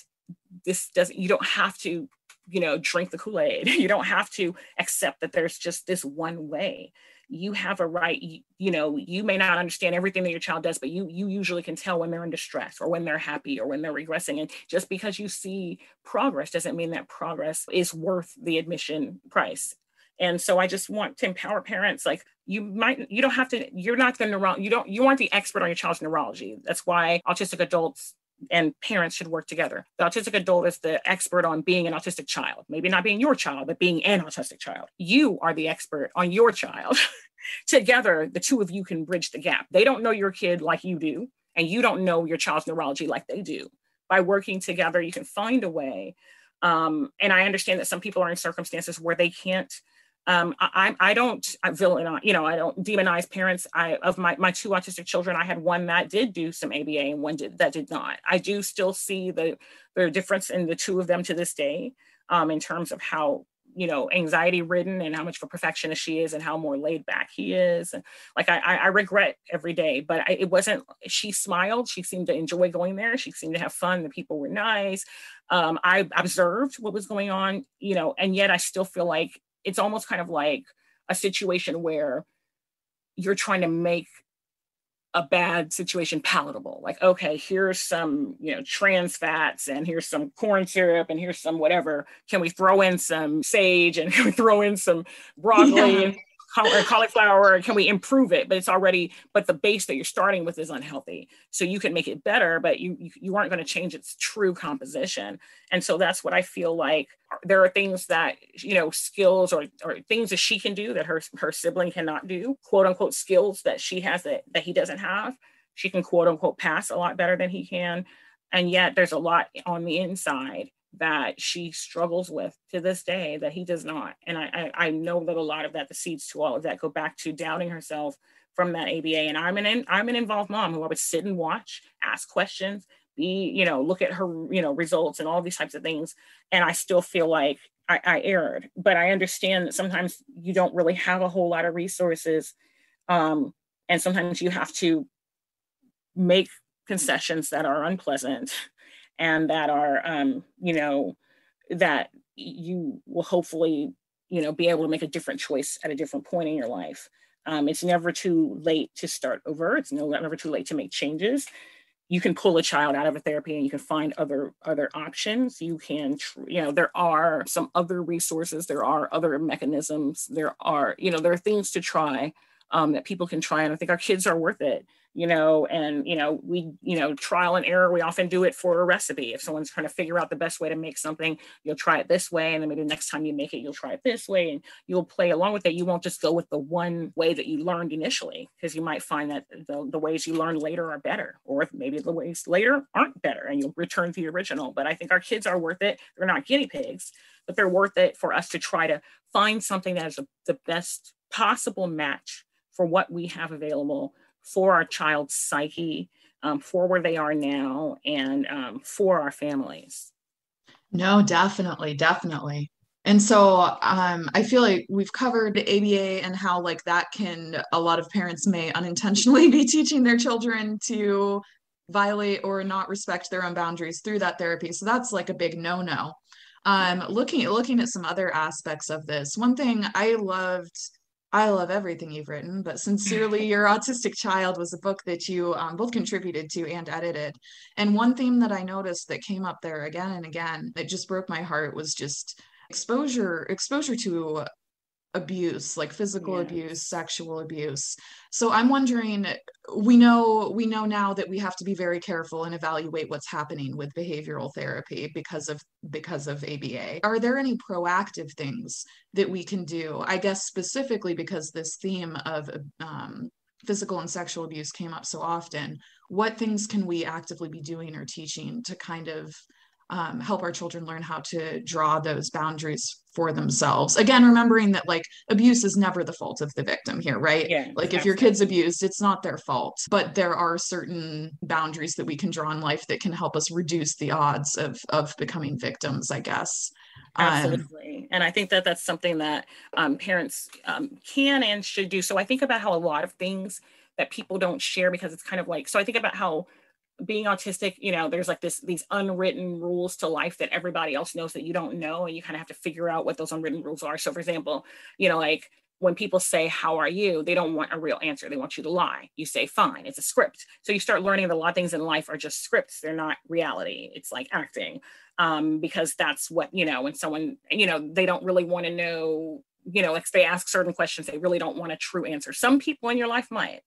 this doesn't, you don't have to, you know, drink the Kool Aid. <laughs> You don't have to accept that there's just this one way. You have a right, you, you know, you may not understand everything that your child does, but you you usually can tell when they're in distress or when they're happy or when they're regressing. And just because you see progress doesn't mean that progress is worth the admission price and so i just want to empower parents like you might you don't have to you're not the neuro you don't you aren't the expert on your child's neurology that's why autistic adults and parents should work together. The autistic adult is the expert on being an autistic child, maybe not being your child, but being an autistic child. You are the expert on your child. <laughs> together, the two of you can bridge the gap. They don't know your kid like you do, and you don't know your child's neurology like they do. By working together, you can find a way. Um, and I understand that some people are in circumstances where they can't um, I, I don't I you know, I don't demonize parents. I of my my two autistic children, I had one that did do some ABA and one did that did not. I do still see the the difference in the two of them to this day, um, in terms of how you know anxiety ridden and how much of a perfectionist she is and how more laid back he is. And like I I regret every day, but I, it wasn't. She smiled. She seemed to enjoy going there. She seemed to have fun. The people were nice. Um, I observed what was going on, you know, and yet I still feel like it's almost kind of like a situation where you're trying to make a bad situation palatable. Like okay here's some you know trans fats and here's some corn syrup and here's some whatever. Can we throw in some sage and <laughs> can we throw in some broccoli? Yeah cauliflower can we improve it? But it's already but the base that you're starting with is unhealthy. So you can make it better but you you, you aren't going to change its true composition. And so that's what i feel like. There are things that you know skills or, or things that she can do that her her sibling cannot do quote unquote skills that she has that that he doesn't have. She can quote unquote pass a lot better than he can. And yet there's a lot on the inside that she struggles with to this day that he does not. And I, I, I know that a lot of that, the seeds to all of that go back to doubting herself from that ABA. And I'm an I'm an involved mom who I would sit and watch, ask questions, be, you know, look at her, you know, results and all these types of things. And I still feel like I, I erred. But I understand that sometimes you don't really have a whole lot of resources. Um, and sometimes you have to make concessions that are unpleasant and that are um, you know that you will hopefully you know be able to make a different choice at a different point in your life. Um, it's never too late to start over. It's never too late to make changes. You can pull a child out of a therapy and you can find other other options. You can you know there are some other resources there are other mechanisms there are you know there are things to try um, that people can try and i think our kids are worth it you know, and, you know, we, you know, trial and error, we often do it for a recipe. If someone's trying to figure out the best way to make something, you'll try it this way. And then maybe the next time you make it, you'll try it this way and you'll play along with it. You won't just go with the one way that you learned initially, because you might find that the, the ways you learn later are better, or maybe the ways later aren't better and you'll return to the original. But I think our kids are worth it. They're not guinea pigs, but they're worth it for us to try to find something that is a, the best possible match for what we have available for our child's psyche, um, for where they are now, and um, for our families. No, definitely, definitely. And so um, I feel like we've covered ABA and how like that can a lot of parents may unintentionally <laughs> be teaching their children to violate or not respect their own boundaries through that therapy. So that's like a big no-no. Um, looking at looking at some other aspects of this, one thing I loved I love everything you've written, but Sincerely Your <laughs> Autistic Child was a book that you um, both contributed to and edited. And one theme that I noticed that came up there again and again that just broke my heart was just exposure exposure to abuse like physical yes. abuse sexual abuse so i'm wondering we know we know now that we have to be very careful and evaluate what's happening with behavioral therapy because of because of aba are there any proactive things that we can do i guess specifically because this theme of um, physical and sexual abuse came up so often what things can we actively be doing or teaching to kind of um, help our children learn how to draw those boundaries for themselves. Again remembering that like abuse is never the fault of the victim here right? Yeah, like if your kid's abused it's not their fault but there are certain boundaries that we can draw in life that can help us reduce the odds of of becoming victims i guess. Um, absolutely. Um, and i think that that's something that um, parents um, can and should do. So i think about how a lot of things that people don't share because it's kind of like so i think about how being autistic, you know, there's like this these unwritten rules to life that everybody else knows that you don't know, and you kind of have to figure out what those unwritten rules are. So, for example, you know, like when people say, How are you? they don't want a real answer. They want you to lie. You say, Fine, it's a script. So you start learning that a lot of things in life are just scripts, they're not reality. It's like acting. Um, because that's what, you know, when someone, you know, they don't really want to know, you know, if they ask certain questions, they really don't want a true answer. Some people in your life might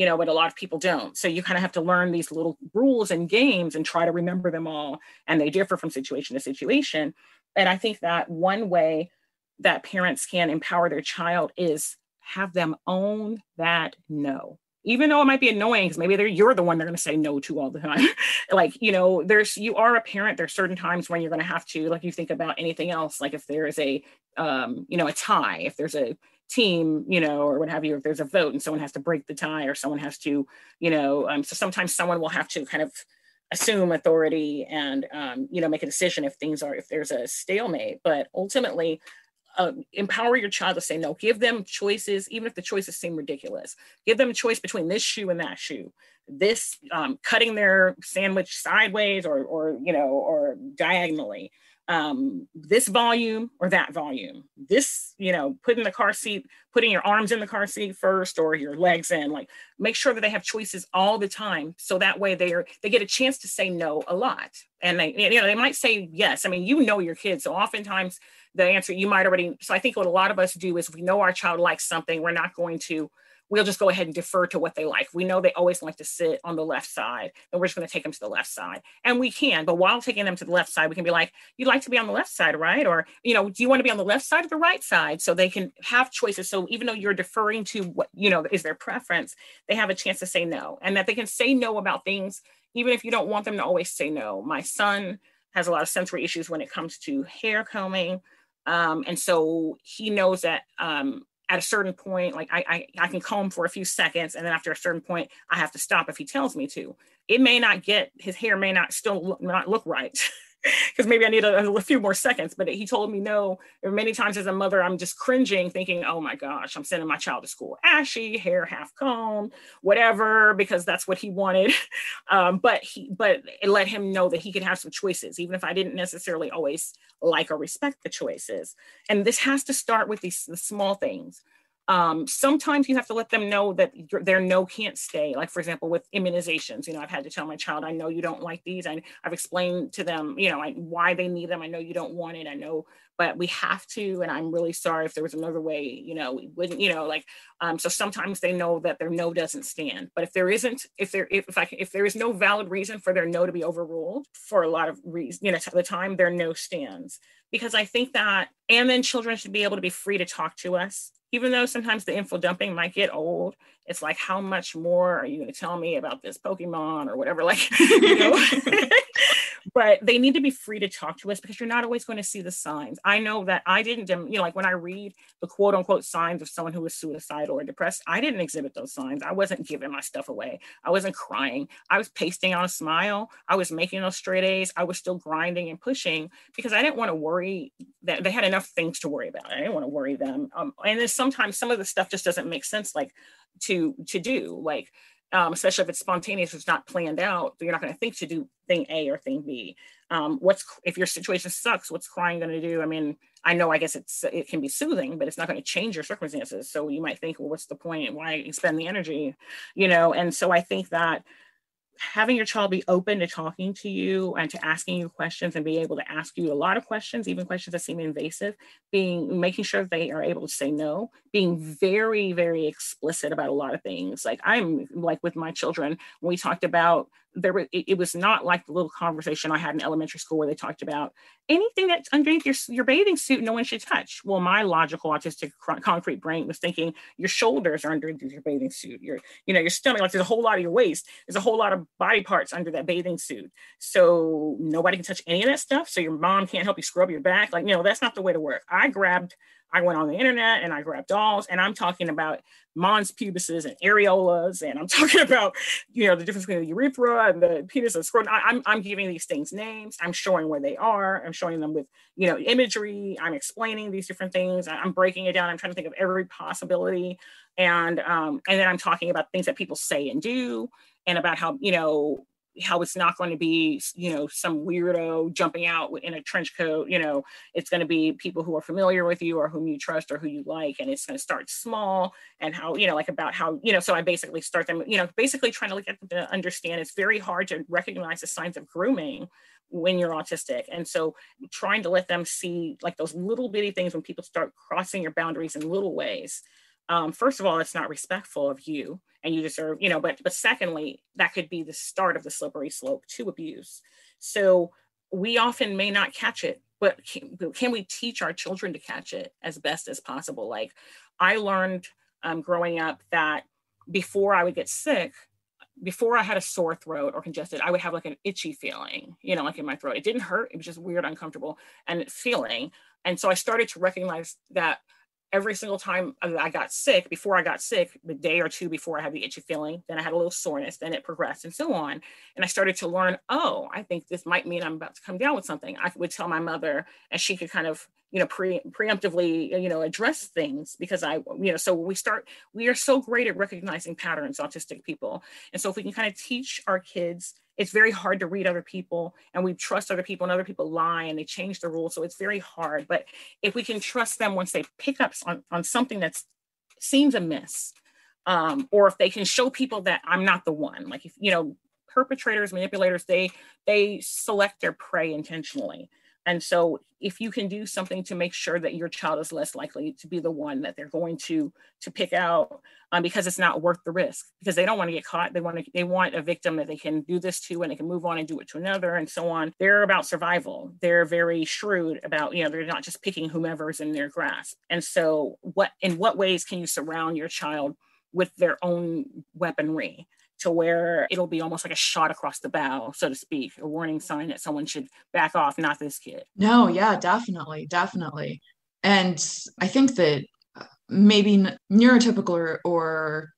you know, but a lot of people don't. So you kind of have to learn these little rules and games and try to remember them all. And they differ from situation to situation. And I think that one way that parents can empower their child is have them own that no even though it might be annoying because maybe you're the one they're going to say no to all the time <laughs> like you know there's you are a parent there's certain times when you're going to have to like you think about anything else like if there is a um you know a tie if there's a team, you know, or what have you, if there's a vote and someone has to break the tie or someone has to, you know, um, so sometimes someone will have to kind of assume authority and, um, you know, make a decision if things are, if there's a stalemate. But ultimately, uh, empower your child to say no. Give them choices, even if the choices seem ridiculous. Give them a choice between this shoe and that shoe. This um, cutting their sandwich sideways or, or you know, or diagonally um, this volume or that volume. This, you know, putting the car seat, putting your arms in the car seat first or your legs in. Like, make sure that they have choices all the time, so that way they are they get a chance to say no a lot. And they, you know, they might say yes. I mean, you know your kids, so oftentimes the answer you might already. So I think what a lot of us do is we know our child likes something, we're not going to we'll just go ahead and defer to what they like. We know they always like to sit on the left side, and we're just going to take them to the left side. And we can, but while taking them to the left side, we can be like, you'd like to be on the left side, right? Or, you know, do you want to be on the left side or the right side? So they can have choices. So even though you're deferring to what, you know, is their preference, they have a chance to say no, and that they can say no about things, even if you don't want them to always say no. My son has a lot of sensory issues when it comes to hair combing. Um, and so he knows that um, at a certain point, like I, I, I can comb for a few seconds, and then after a certain point, I have to stop if he tells me to. It may not get his hair may not still look, not look right. <laughs> <laughs> because maybe I need a, a, few more seconds. But he told me no. Many times as a mother, I'm just cringing, thinking, "Oh my gosh, I'm sending my child to school ashy, hair half combed, whatever," because that's what he wanted. <laughs> Um, but he, but it let him know that he could have some choices, even if I didn't necessarily always like or respect the choices. And this has to start with these the small things. Um, sometimes you have to let them know that their no can't stay. Like, for example, with immunizations, you know, I've had to tell my child, I know you don't like these. I, I've explained to them, you know, I, why they need them. I know you don't want it. I know, but we have to. And I'm really sorry if there was another way, you know, we wouldn't, you know, like, um, so sometimes they know that their no doesn't stand. But if there isn't, if there, if, if I, if there is no valid reason for their no to be overruled for a lot of reasons, you know, at the time their no stands because I think that, and then children should be able to be free to talk to us even though sometimes the info dumping might get old, it's like, how much more are you going to tell me about this Pokemon or whatever? <laughs> Like, you know, <laughs> but they need to be free to talk to us because you're not always going to see the signs. I know that I didn't, you know, like when I read the quote unquote signs of someone who was suicidal or depressed, I didn't exhibit those signs. I wasn't giving my stuff away. I wasn't crying. I was pasting on a smile. I was making those straight A's. I was still grinding and pushing because I didn't want to worry that they had enough things to worry about. I didn't want to worry them. Um, and then sometimes some of the stuff just doesn't make sense. Like to to do like um, especially if it's spontaneous, it's not planned out. You're not going to think to do thing A or thing B. Um, what's if your situation sucks? What's crying going to do? I mean, I know, I guess it's it can be soothing, but it's not going to change your circumstances. So you might think, well, what's the point? Why spend the energy? You know. And so I think that having your child be open to talking to you and to asking you questions and be able to ask you a lot of questions, even questions that seem invasive, being making sure they are able to say no, being very, very explicit about a lot of things. Like I'm like with my children, we talked about there was it, it, was not like the little conversation I had in elementary school where they talked about anything that's underneath your, your bathing suit no one should touch. Well, my logical autistic concrete brain was thinking your shoulders are underneath your bathing suit. Your you know your stomach like there's a whole lot of your waist. There's a whole lot of body parts under that bathing suit. So nobody can touch any of that stuff. So your mom can't help you scrub your back. Like you know that's not the way to work. I grabbed I went on the internet and I grabbed dolls, and I'm talking about mons pubises and areolas, and I'm <laughs> talking about, you know, the difference between the urethra and the penis and scrotum. I, I'm, I'm giving these things names. I'm showing where they are. I'm showing them with, you know, imagery. I'm explaining these different things. I'm breaking it down. I'm trying to think of every possibility, and um, and then I'm talking about things that people say and do, and about how, you know, how it's not going to be you know some weirdo jumping out in a trench coat you know. It's going to be people who are familiar with you or whom you trust or who you like and it's going to start small and how you know like about how you know so i basically start them you know basically trying to get them to understand it's very hard to recognize the signs of grooming when you're autistic. And so trying to let them see like those little bitty things when people start crossing your boundaries in little ways um, first of all, it's not respectful of you and you deserve, you know, but but secondly, that could be the start of the slippery slope to abuse. So we often may not catch it, but can, can we teach our children to catch it as best as possible? Like I learned um, growing up that before I would get sick, before I had a sore throat or congested, I would have like an itchy feeling, you know, like in my throat. It didn't hurt, it was just weird, uncomfortable, and feeling. And so I started to recognize that every single time I got sick, before I got sick, the day or two before I had the itchy feeling, then I had a little soreness, then it progressed and so on. And I started to learn, oh, I think this might mean I'm about to come down with something. I would tell my mother and she could kind of, you know, pre preemptively, you know, address things because I, you know, so we start, we are so great at recognizing patterns, autistic people. And so if we can kind of teach our kids it's very hard to read other people and we trust other people and other people lie and they change the rules so it's very hard. But if we can trust them once they pick up on, on something that seems amiss um, or if they can show people that i'm not the one like if you know perpetrators manipulators they they select their prey intentionally and so if you can do something to make sure that your child is less likely to be the one that they're going to to pick out um, because it's not worth the risk because they don't want to get caught. They want to they want a victim that they can do this to and they can move on and do it to another and so on. They're about survival. They're very shrewd about you know they're not just picking whomever's in their grasp. And so what in what ways can you surround your child with their own weaponry to where it'll be almost like a shot across the bow, so to speak, a warning sign that someone should back off, not this kid. No, yeah, definitely, definitely. And I think that uh, maybe neurotypical or, or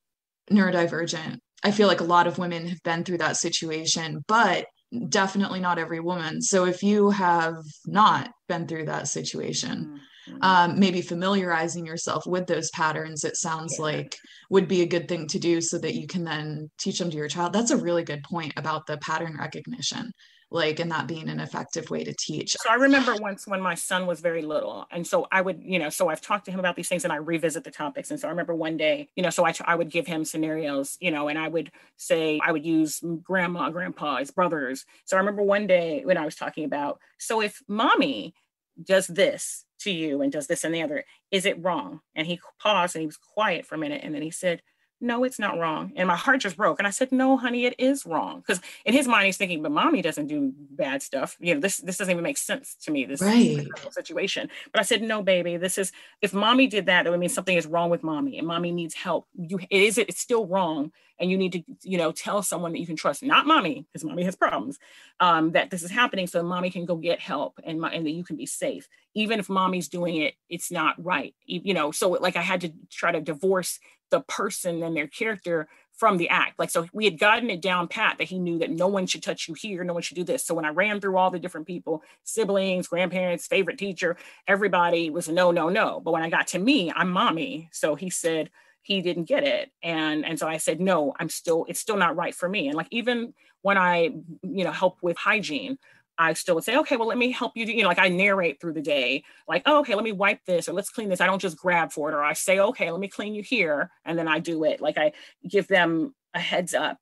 neurodivergent, I feel like a lot of women have been through that situation, but definitely not every woman. So if you have not been through that situation, mm. Um, maybe familiarizing yourself with those patterns it sounds yeah. like would be a good thing to do so that you can then teach them to your child. That's a really good point about the pattern recognition like and that being an effective way to teach. So i remember once when my son was very little and so i would you know so i've talked to him about these things and i revisit the topics and so i remember one day you know so I, I would give him scenarios you know and i would say i would use grandma grandpa his brothers. So i remember one day when i was talking about so if mommy does this to you and does this and the other. Is it wrong? And he paused and he was quiet for a minute. And then he said, no, it's not wrong. And my heart just broke. And I said, no, honey, it is wrong. Because in his mind, he's thinking, but mommy doesn't do bad stuff. You know, this this doesn't even make sense to me, this right. situation. But I said, no, baby, this is if mommy did that, that would mean something is wrong with mommy and mommy needs help. You it is it's still wrong. And you need to, you know, tell someone that you can trust, not mommy, because mommy has problems, um, that this is happening so mommy can go get help and, my, and that you can be safe. Even if mommy's doing it, it's not right. You know, so like I had to try to divorce the person and their character from the act. Like, so we had gotten it down pat that he knew that no one should touch you here, no one should do this. So when I ran through all the different people, siblings, grandparents, favorite teacher, everybody was no, no, no. But when I got to me, I'm mommy. So he said he didn't get it. And and so I said, no, I'm still, it's still not right for me. And like even when I, you know, help with hygiene, I still would say, okay, well, let me help you. Do, you know, like I narrate through the day, like, oh, okay, let me wipe this or let's clean this. I don't just grab for it or I say, okay, let me clean you here. And then I do it. Like I give them a heads up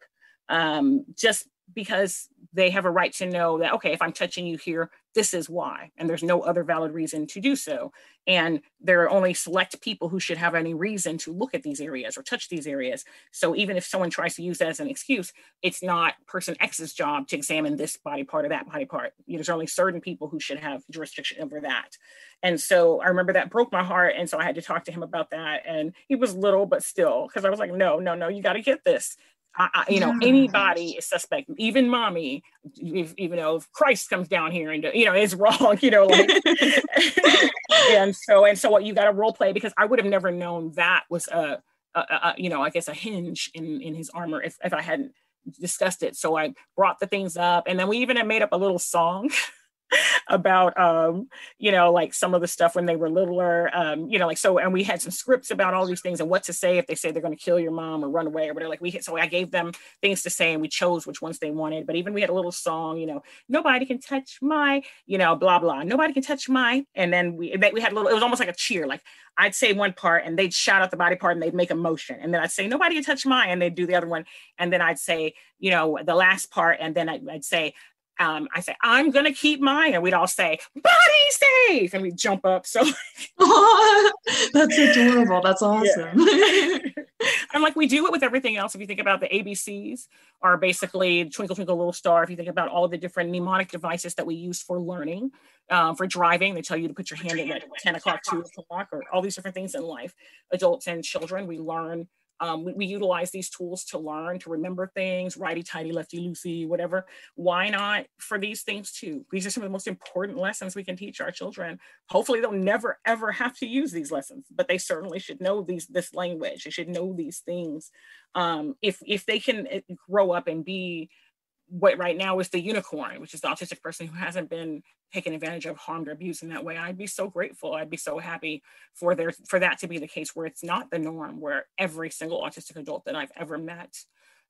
um, just because they have a right to know that, okay, if I'm touching you here, this is why. And there's no other valid reason to do so. And there are only select people who should have any reason to look at these areas or touch these areas. So even if someone tries to use that as an excuse, it's not person X's job to examine this body part or that body part. There's only certain people who should have jurisdiction over that. And so I remember that broke my heart. And so I had to talk to him about that. And he was little, but still, because I was like, no, no, no, you got to get this. I, I, you know, anybody is suspect, even mommy, if, even though if Christ comes down here and, you know, is <laughs> wrong, you know, like, <laughs> and so, and so what you got to role play because I would have never known that was a, a, a, you know, I guess a hinge in, in his armor if, if I hadn't discussed it. So I brought the things up and then we even had made up a little song <laughs> <laughs> about um, you know like some of the stuff when they were littler um, you know like so and we had some scripts about all these things and what to say if they say they're going to kill your mom or run away or whatever. Like we so i gave them things to say and we chose which ones they wanted but even we had a little song you know nobody can touch my you know blah blah nobody can touch my and then we we had a little it was almost like a cheer like i'd say one part and they'd shout out the body part and they'd make a motion and then i'd say nobody can touch my and they'd do the other one and then i'd say you know the last part and then I'd, I'd say um, I say, I'm going to keep mine. And we'd all say, body safe. And we jump up. So <laughs> that's adorable. That's awesome. Yeah. <laughs> I'm like, we do it with everything else. If you think about the ABCs are basically twinkle, twinkle, little star. If you think about all the different mnemonic devices that we use for learning, um, for driving, they tell you to put your hand in at 10 o'clock, 2 o'clock, or all these different things in life. Adults and children, we learn um, we, we, utilize these tools to learn, to remember things, righty tighty, lefty loosey, whatever. Why not for these things too? These are some of the most important lessons we can teach our children. Hopefully, they'll never ever have to use these lessons, but they certainly should know these this language. They should know these things. Um, if if they can eh, grow up and be what right now is the unicorn, which is the autistic person who hasn't been taken advantage of, harmed, or abused in that way. I'd be so grateful. I'd be so happy for there for that to be the case where it's not the norm, where every single autistic adult that I've ever met,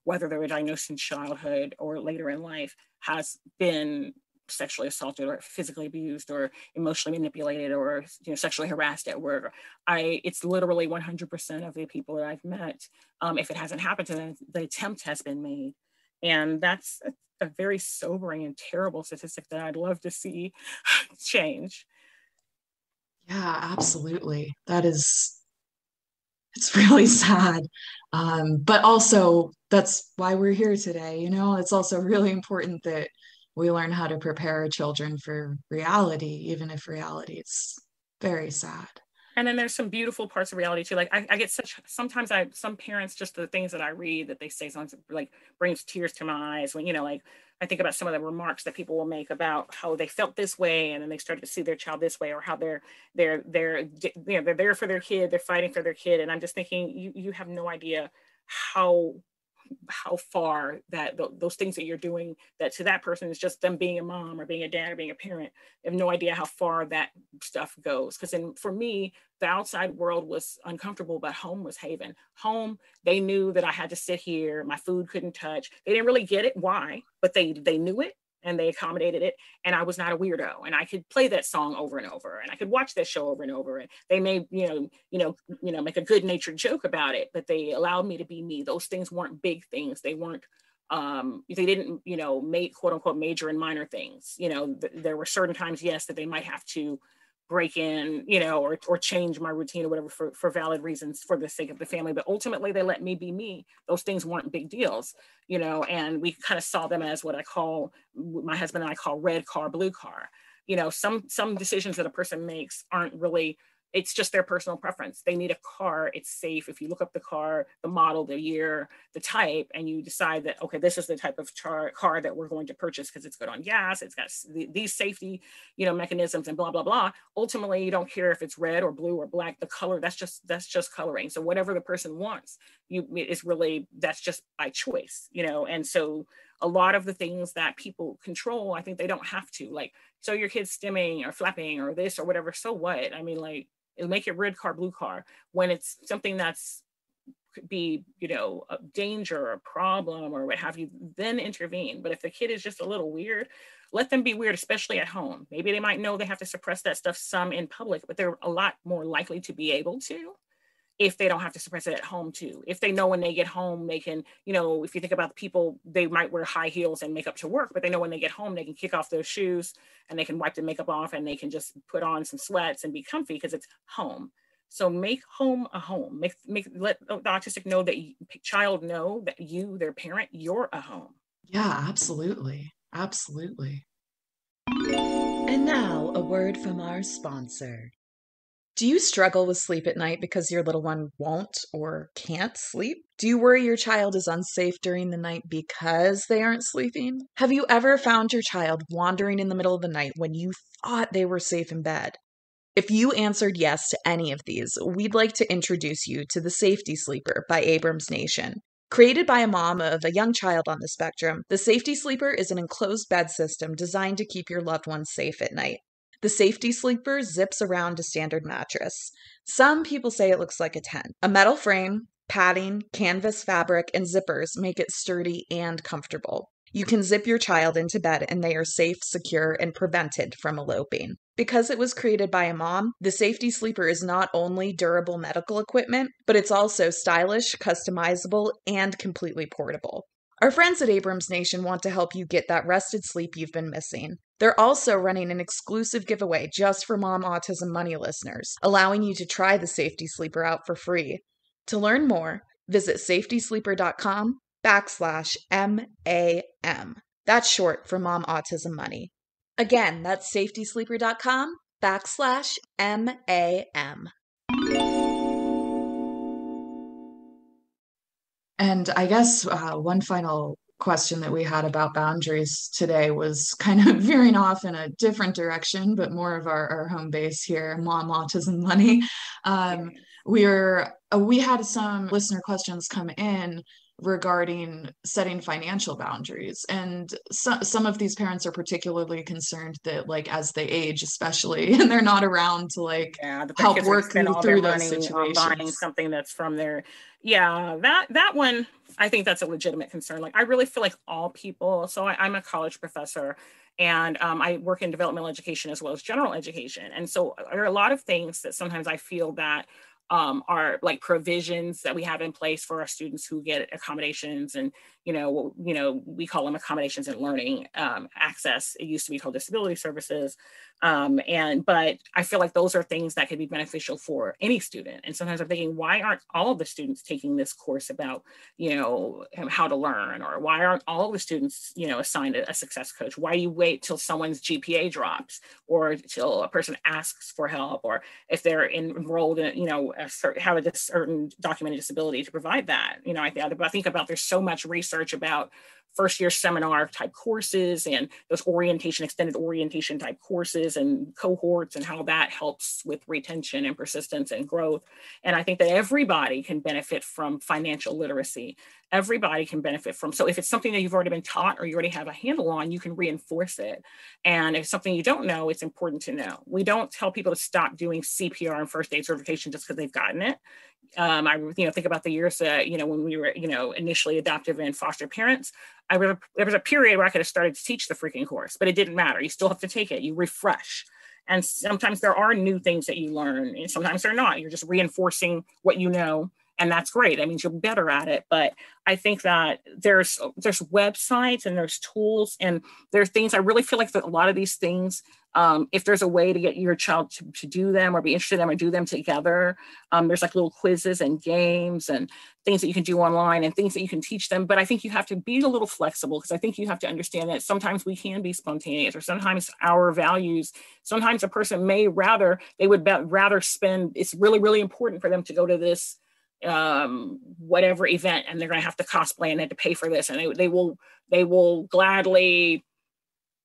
whether they were diagnosed in childhood or later in life, has been sexually assaulted or physically abused or emotionally manipulated or you know sexually harassed at work i it's literally 100% of the people that i've met um, if it hasn't happened to them the attempt has been made and that's a, very sobering and terrible statistic that I'd love to see <laughs> change. Yeah, absolutely. That is, it's <laughs> really sad. Um, but also, that's why we're here today. You know, it's also really important that we learn how to prepare our children for reality, even if reality is very sad and then there's some beautiful parts of reality too like I, I, get such sometimes i some parents just the things that i read that they say sometimes like brings tears to my eyes when you know like i think about some of the remarks that people will make about how they felt this way and then they started to see their child this way or how they're they're they're you know they're there for their kid they're fighting for their kid. And i'm just thinking you you have no idea how how far that th- those things that you're doing that to that person is just them being a mom or being a dad or being a parent. I have no idea how far that stuff goes. Because then for me the outside world was uncomfortable but home was haven. Home they knew that i had to sit here. My food couldn't touch. They didn't really get it why but they they knew it and they accommodated it and i was not a weirdo and i could play that song over and over and i could watch that show over and over and they may you know you know you know make a good natured joke about it but they allowed me to be me. Those things weren't big things. They weren't um they didn't you know make quote unquote major and minor things. You know th- there were certain times yes that they might have to break in, you know, or, or change my routine or whatever for, for valid reasons for the sake of the family. But ultimately, they let me be me. Those things weren't big deals, you know, and we kind of saw them as what I call, my husband and I call red car, blue car. You know, some some decisions that a person makes aren't really it's just their personal preference. They need a car. It's safe. If you look up the car, the model, the year, the type, and you decide that, okay, this is the type of char- car that we're going to purchase because it's good on gas, it's got these safety, you know, mechanisms and blah, blah, blah. Ultimately, you don't care if it's red or blue or black, the color, that's just, that's just coloring. So whatever the person wants, you, is really, that's just by choice, you know? And so a lot of the things that people control, I think they don't have to like, so your kid's stimming or flapping or this or whatever. So what? I mean, like, it'll make it red car, blue car. When it's something that's could be, you know, a danger or a problem or what have you, then intervene. But if the kid is just a little weird, let them be weird, especially at home. Maybe they might know they have to suppress that stuff some in public, but they're a lot more likely to be able to if they don't have to suppress it at home too. If they know when they get home, they can, you know, if you think about the people, they might wear high heels and makeup to work, but they know when they get home, they can kick off those shoes and they can wipe the makeup off and they can just put on some sweats and be comfy because it's home. So make home a home. Make make let the autistic know that you, child know that you, their parent, you're a home. Yeah, absolutely, absolutely. And now a word from our sponsor. Do you struggle with sleep at night because your little one won't or can't sleep? Do you worry your child is unsafe during the night because they aren't sleeping? Have you ever found your child wandering in the middle of the night when you thought they were safe in bed? If you answered yes to any of these, we'd like to introduce you to The Safety Sleeper by Abram's Nation. Created by a mom of a young child on the spectrum, the Safety Sleeper is an enclosed bed system designed to keep your loved ones safe at night. The Safety Sleeper zips around a standard mattress. Some people say it looks like a tent. A metal frame, padding, canvas fabric, and zippers make it sturdy and comfortable. You can zip your child into bed and they are safe, secure, and prevented from eloping. Because it was created by a mom, the Safety Sleeper is not only durable medical equipment, but it's also stylish, customizable, and completely portable. Our friends at Abram's Nation want to help you get that rested sleep you've been missing. They're also running an exclusive giveaway just for Mom Autism Money listeners, allowing you to try the Safety Sleeper out for free. To learn more, visit safetysleeper.com backslash MAM. That's short for Mom Autism Money. Again, that's safetysleeper.com backslash MAM. And I guess uh, one final question that we had about boundaries today was kind of <laughs> veering off in a different direction, but more of our, our home base here, mom autism money. Um, we are uh, we had some listener questions come in regarding setting financial boundaries. And so, some of these parents are particularly concerned that like as they age especially <laughs> and they're not around to like yeah, help work through, through those situations buying something that's from their yeah that that one i think that's a legitimate concern. Like i really feel like all people so I, i'm a college professor and um, i work in developmental education as well as general education. And so there are a lot of things that sometimes i feel that um, are like provisions that we have in place for our students who get accommodations and you know you know we call them accommodations and learning um, access. It used to be called disability services um, and but I feel like those are things that could be beneficial for any student. And sometimes I'm thinking, why aren't all of the students taking this course about, you know, how to learn, or why aren't all the students, you know, assigned a, a success coach? Why you wait till someone's GPA drops, or till a person asks for help, or if they're enrolled in, you know, a certain, have a certain documented disability to provide that. You know, I, I think about there's so much research about first year seminar type courses and those orientation, extended orientation type courses and cohorts and how that helps with retention and persistence and growth. And I think that everybody can benefit from financial literacy. Everybody can benefit from. So if it's something that you've already been taught or you already have a handle on, you can reinforce it. And if something you don't know, it's important to know. We don't tell people to stop doing CPR and first aid certification just because they've gotten it um, I you know think about the years that you know when we were you know initially adoptive and foster parents. I was there was a period where I could have started to teach the freaking course, but it didn't matter. You still have to take it. You refresh, and sometimes there are new things that you learn, and sometimes they're not. You're just reinforcing what you know, and that's great. That means you're better at it. But I think that there's there's websites and there's tools and there's things. I really feel like that a lot of these things um, if there's a way to get your child to, to do them or be interested in them or do them together, um, there's like little quizzes and games and things that you can do online and things that you can teach them. But I think you have to be a little flexible because I think you have to understand that sometimes we can be spontaneous or sometimes our values, sometimes a person may rather, they would rather spend, it's really, really important for them to go to this um whatever event and they're going to have to cosplay and they have to pay for this and they, they will they will gladly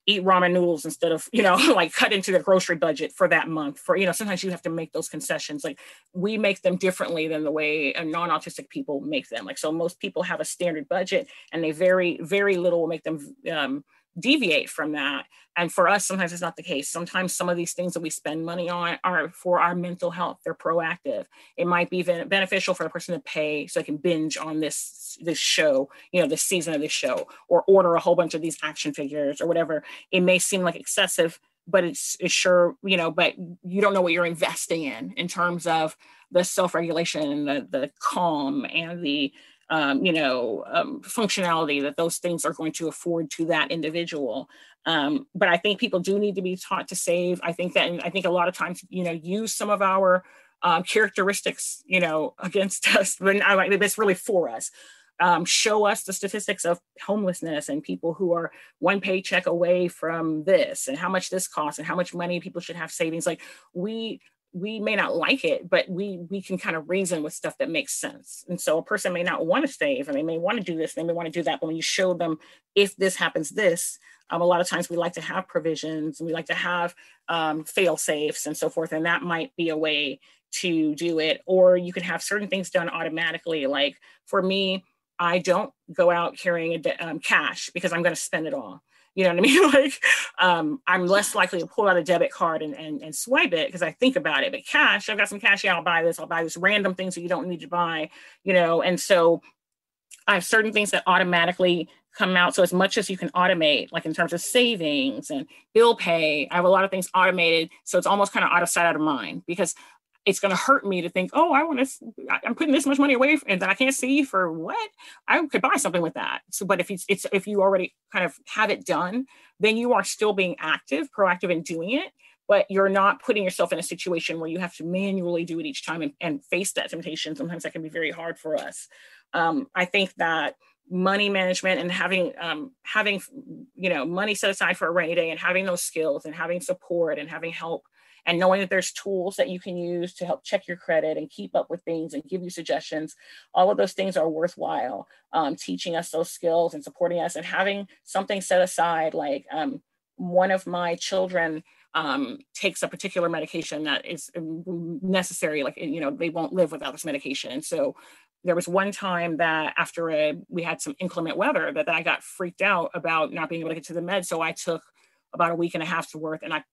eat ramen noodles instead of you know <laughs> like cut into their grocery budget for that month. For you know sometimes you have to make those concessions. Like we make them differently than the way non-autistic people make them. Like so most people have a standard budget and they very very little will make them um, deviate from that. And for us, sometimes it's not the case. Sometimes some of these things that we spend money on are for our mental health. They're proactive. It might be beneficial for the person to pay so they can binge on this this show, you know, this season of this show, or order a whole bunch of these action figures or whatever. It may seem like excessive, but it's, it's sure, you know, but you don't know what you're investing in in terms of the self-regulation and the the calm and the um, you know, um, functionality that those things are going to afford to that individual. Um, but I think people do need to be taught to save. I think that, I think a lot of times, you know, use some of our um, characteristics, you know, against <laughs> us, but I, like it's really for us. Um, show us the statistics of homelessness and people who are one paycheck away from this and how much this costs and how much money people should have savings. Like we we may not like it, but we we can kind of reason with stuff that makes sense. And so a person may not want to save, and they may want to do this, they may want to do that. But when you show them, if this happens, this, um, a lot of times we like to have provisions, we like to have um, fail safes and so forth, and that might be a way to do it. Or you can have certain things done automatically. Like for me, I don't go out carrying a, um, cash because I'm going to spend it all. You know what I mean? <laughs> like, um, I'm less likely to pull out a debit card and, and, and swipe it because I think about it. But cash, I've got some cash. Yeah, I'll buy this. I'll buy this random thing that you don't need to buy. You know, and so I have certain things that automatically come out. So as much as you can automate, like in terms of savings and bill pay, I have a lot of things automated. So it's almost kind of out of sight, out of mind because it's going to hurt me to think, oh, I want to, I'm putting this much money away and that I can't see for what I could buy something with that. So, but if it's, it's, if you already kind of have it done, then you are still being active, proactive in doing it, but you're not putting yourself in a situation where you have to manually do it each time and, and face that temptation. Sometimes that can be very hard for us. Um, I think that money management and having um, having you know money set aside for a rainy day and having those skills and having support and having help and knowing that there's tools that you can use to help check your credit and keep up with things and give you suggestions all of those things are worthwhile um, teaching us those skills and supporting us and having something set aside like um, one of my children um, takes a particular medication that is um, necessary like you know they won't live without this medication and so there was one time that after a, we had some inclement weather that, that I got freaked out about not being able to get to the med. So I took about a week and a half's worth and I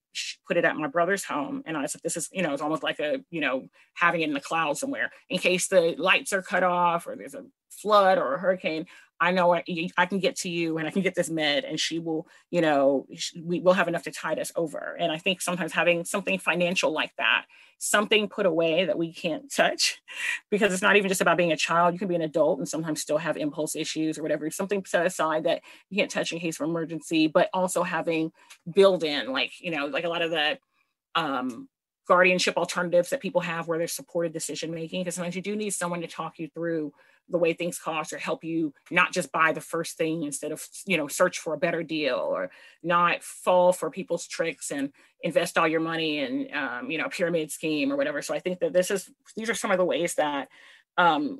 put it at my brother's home. And I said, this is, you know, it's almost like a, you know, having it in the cloud somewhere in case the lights are cut off or there's a flood or a hurricane. I know I, I, can get to you and I can get this med and she will, you know, we will have enough to tide us over. And I think sometimes having something financial like that, something put away that we can't touch, <laughs> because it's not even just about being a child. You can be an adult and sometimes still have impulse issues or whatever. Something set aside that you can't touch in case of emergency, but also having build in, like, you know, like a lot of the um, guardianship alternatives that people have where there's supported decision making because sometimes you do need someone to talk you through the way things cost or help you not just buy the first thing instead of you know search for a better deal or not fall for people's tricks and invest all your money in um, you know a pyramid scheme or whatever. So i think that this is these are some of the ways that um,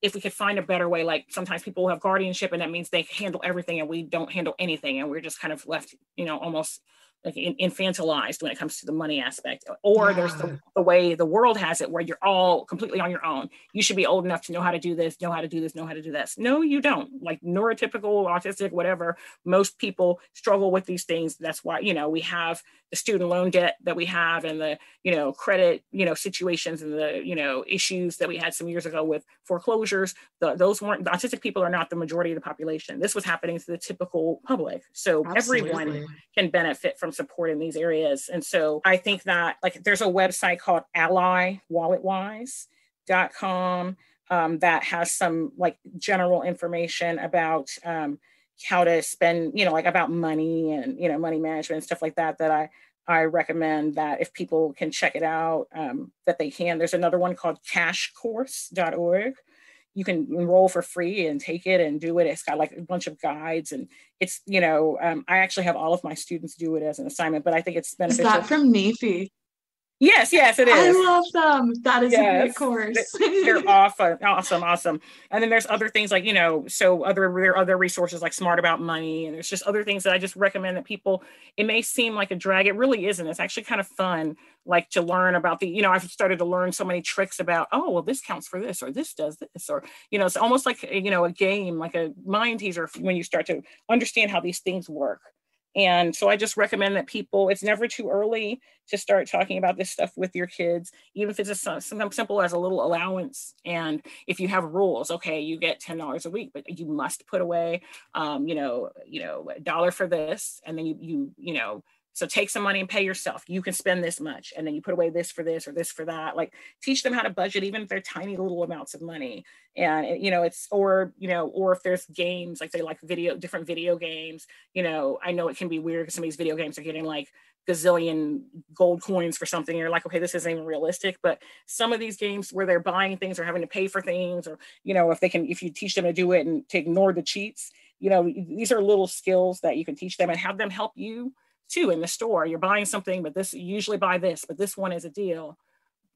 if we could find a better way like sometimes people have guardianship and that means they handle everything and we don't handle anything and we're just kind of left you know almost like infantilized when it comes to the money aspect or yeah. there's the, the, way the world has it where you're all completely on your own. You should be old enough to know how to do this know how to do this know how to do this. No you don't. Like neurotypical autistic whatever most people struggle with these things. That's why you know we have the student loan debt that we have and the you know credit you know situations and the you know issues that we had some years ago with foreclosures. The, those weren't the autistic people are not the majority of the population. This was happening to the typical public. So Absolutely. everyone can benefit from support in these areas and so i think that like there's a website called ally walletwise.com um, that has some like general information about um, how to spend, you know, like about money and, you know, money management and stuff like that, that I, I recommend that if people can check it out, um, that they can. There's another one called cashcourse.org. You can enroll for free and take it and do it. It's got like a bunch of guides and it's, you know, um, I actually have all of my students do it as an assignment, but I think it's beneficial. Is that from NEFE? Yes, yes, it is. I love them. That is yes. a great course. They're <laughs> awesome, awesome, awesome. And then there's other things like you know, so other there are other resources like Smart About Money, and there's just other things that I just recommend that people. It may seem like a drag, it really isn't. It's actually kind of fun, like to learn about the. You know, I've started to learn so many tricks about. Oh, well, this counts for this, or this does this, or you know, it's almost like you know a game, like a mind teaser when you start to understand how these things work. And so I just recommend that people, it's never too early to start talking about this stuff with your kids, even if it's just something simple as a little allowance. And if you have rules, okay, you get $10 a week, but you must put away, um, you know, you know, a dollar for this. And then you, you, you know, so take some money and pay yourself. You can spend this much, and then you put away this for this or this for that. Like teach them how to budget, even if they're tiny little amounts of money. And you know, it's or you know, or if there's games like they like video, different video games. You know, I know it can be weird because some of these video games are getting like gazillion gold coins for something. You're like, okay, this isn't even realistic. But some of these games where they're buying things or having to pay for things, or you know, if they can, if you teach them to do it and to ignore the cheats, you know, these are little skills that you can teach them and have them help you too in the store. You're buying something, but this you usually buy this, but this one is a deal.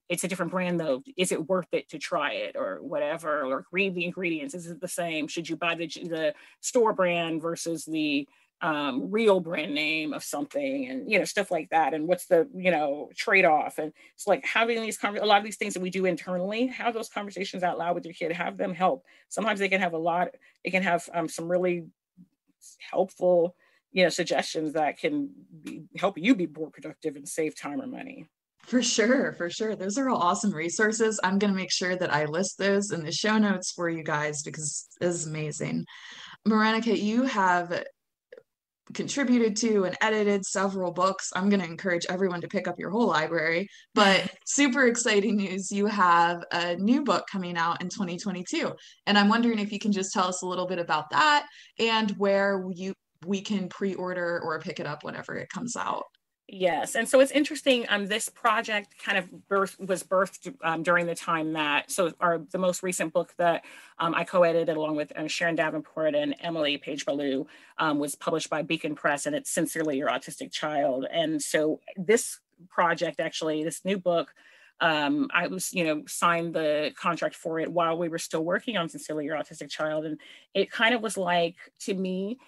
It's a different brand though. Is it worth it to try it or whatever? Or read the ingredients. Is it the same? Should you buy the the store brand versus the um, real brand name of something and you know stuff like that and what's the you know trade-off and it's like having these con- a lot of these things that we do internally have those conversations out loud with your kid have them help sometimes they can have a lot it can have um, some really helpful you know suggestions that can be, help you be more productive and save time or money for sure, for sure. Those are all awesome resources. I'm going to make sure that I list those in the show notes for you guys because this is amazing. Morenike, you have contributed to and edited several books. I'm going to encourage everyone to pick up your whole library. But <laughs> super exciting news you have a new book coming out in 2022. And I'm wondering if you can just tell us a little bit about that and where you we can pre-order or pick it up whenever it comes out. Yes, and so it's interesting. Um, this project kind of birth was birthed um, during the time that so our the most recent book that um, I co-edited along with um, Sharon daVanport and Emily Paige Ballou um, was published by Beacon Press, and it's Sincerely Your Autistic Child. And so this project, actually, this new book, um, I was, you know, signed the contract for it while we were still working on Sincerely Your Autistic Child, and it kind of was like to me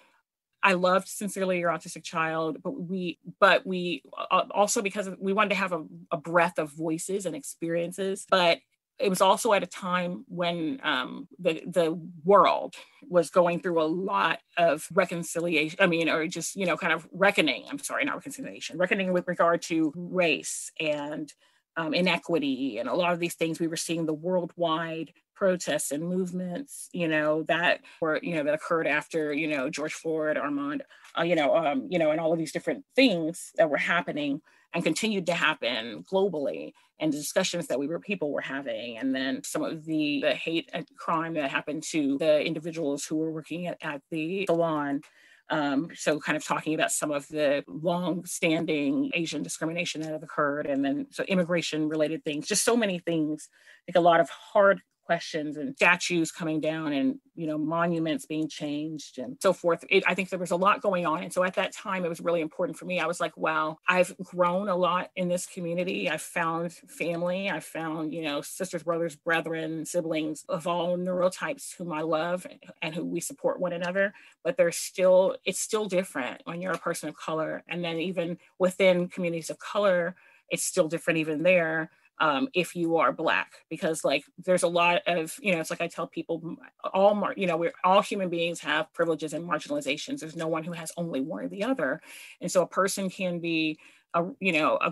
I loved Sincerely Your Autistic Child, but we, but we uh, also because we wanted to have a, a, breadth of voices and experiences, but it was also at a time when um, the the world was going through a lot of reconciliation. I mean, or just you know, kind of reckoning. I'm sorry, not reconciliation, reckoning with regard to race and um, inequity and a lot of these things. We were seeing the worldwide protests and movements, you know, that were, you know, that occurred after, you know, George Floyd, Ahmaud, uh, you know, um, you know, and all of these different things that were happening and continued to happen globally and the discussions that we were people were having and then some of the, the hate and crime that happened to the individuals who were working at, at the salon um, so kind of talking about some of the long-standing Asian discrimination that have occurred, and then so immigration-related things, just so many things. like a lot of hard questions and statues coming down and you know monuments being changed and so forth. It, i think there was a lot going on. And so at that time it was really important for me. I was like wow i've grown a lot in this community. I've found family. I've found you know sisters brothers brethren siblings of all neurotypes whom i love and who we support one another. But there's still it's still different when you're a person of color. And then even within communities of color it's still different even there um, if you are black because like there's a lot of you know it's like i tell people all mar- you know we're all human beings have privileges and marginalizations. There's no one who has only one or the other. And so a person can be a you know a,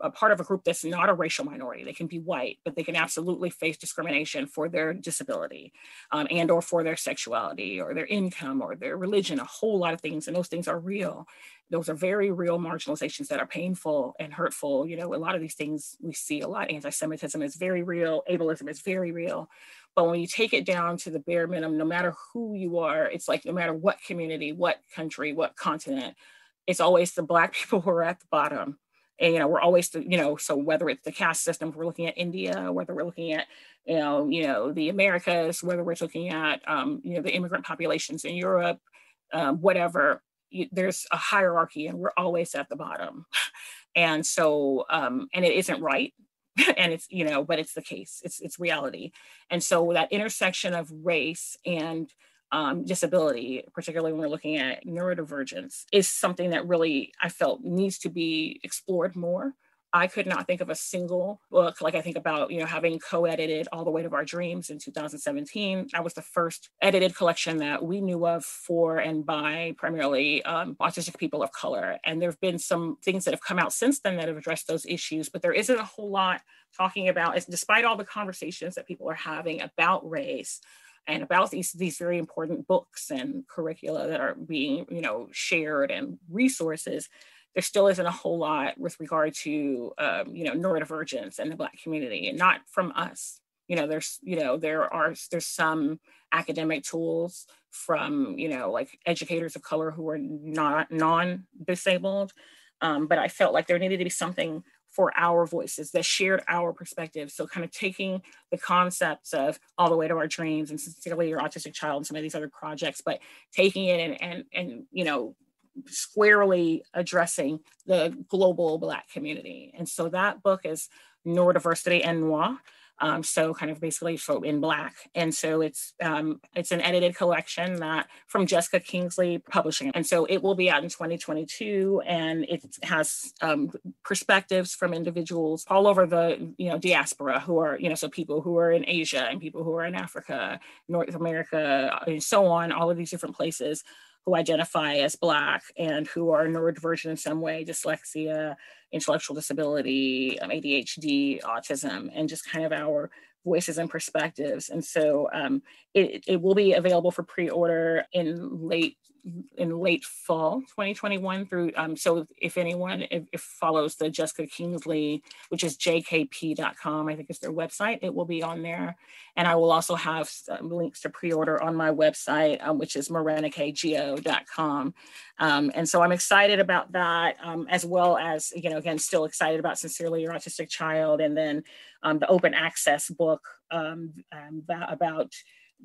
a, part of a group that's not a racial minority. They can be white but they can absolutely face discrimination for their disability um, and or for their sexuality or their income or their religion a whole lot of things. And those things are real those are very real marginalizations that are painful and hurtful. You know, a lot of these things we see a lot. Anti-Semitism is very real. Ableism is very real. But when you take it down to the bare minimum, no matter who you are, it's like no matter what community, what country, what continent, it's always the black <laughs> people who are at the bottom. And you know, we're always the, you know, so whether it's the caste system, we're looking at India, whether we're looking at, you know, you know, the Americas, whether we're looking at um, you know, the immigrant populations in Europe, um, whatever, there's a hierarchy and we're always at the bottom <laughs> and so um, and it isn't right <laughs> and it's you know but it's the case it's it's reality and so that intersection of race and um, disability, particularly when we're looking at neurodivergence, is something that really I felt needs to be explored more. I could not think of a single book like I think about, you know, having co-edited All the Weight of Our Dreams in 2017. That was the first edited collection that we knew of for and by primarily um, autistic people of color. And there have been some things that have come out since then that have addressed those issues, but there isn't a whole lot talking about, despite all the conversations that people are having about race, and about these these very important books and curricula that are being you know shared and resources there still isn't a whole lot with regard to um, you know neurodivergence in the black community and not from us. You know there's you know there are there's some academic tools from you know like educators of color who are not non-disabled um, but i felt like there needed to be something for our voices that shared our perspectives so kind of taking the concepts of all the weight of our dreams and sincerely your autistic child and some of these other projects but taking it and and and you know squarely addressing the global Black community. And so that book is Neurodiversity en Noir. Um, so kind of basically so in black. And so it's um, it's an edited collection that from Jessica Kingsley Publishing. And so it will be out in 2022 and it has um, perspectives from individuals all over the you know diaspora who are you know so people who are in Asia and people who are in Africa, North America, and so on, all of these different places who identify as Black and who are neurodivergent in some way, dyslexia, intellectual disability, um, ADHD, autism, and just kind of our voices and perspectives. And so um, it, it will be available for pre-order in late in late fall 2021 through um, so if anyone if, if, follows the jessica kingsley which is jkp.com i think is their website it will be on there. And i will also have um, links to pre-order on my website um, which is morenikego.com um, and so i'm excited about that um, as well as you know again still excited about sincerely your autistic child and then um, the open access book about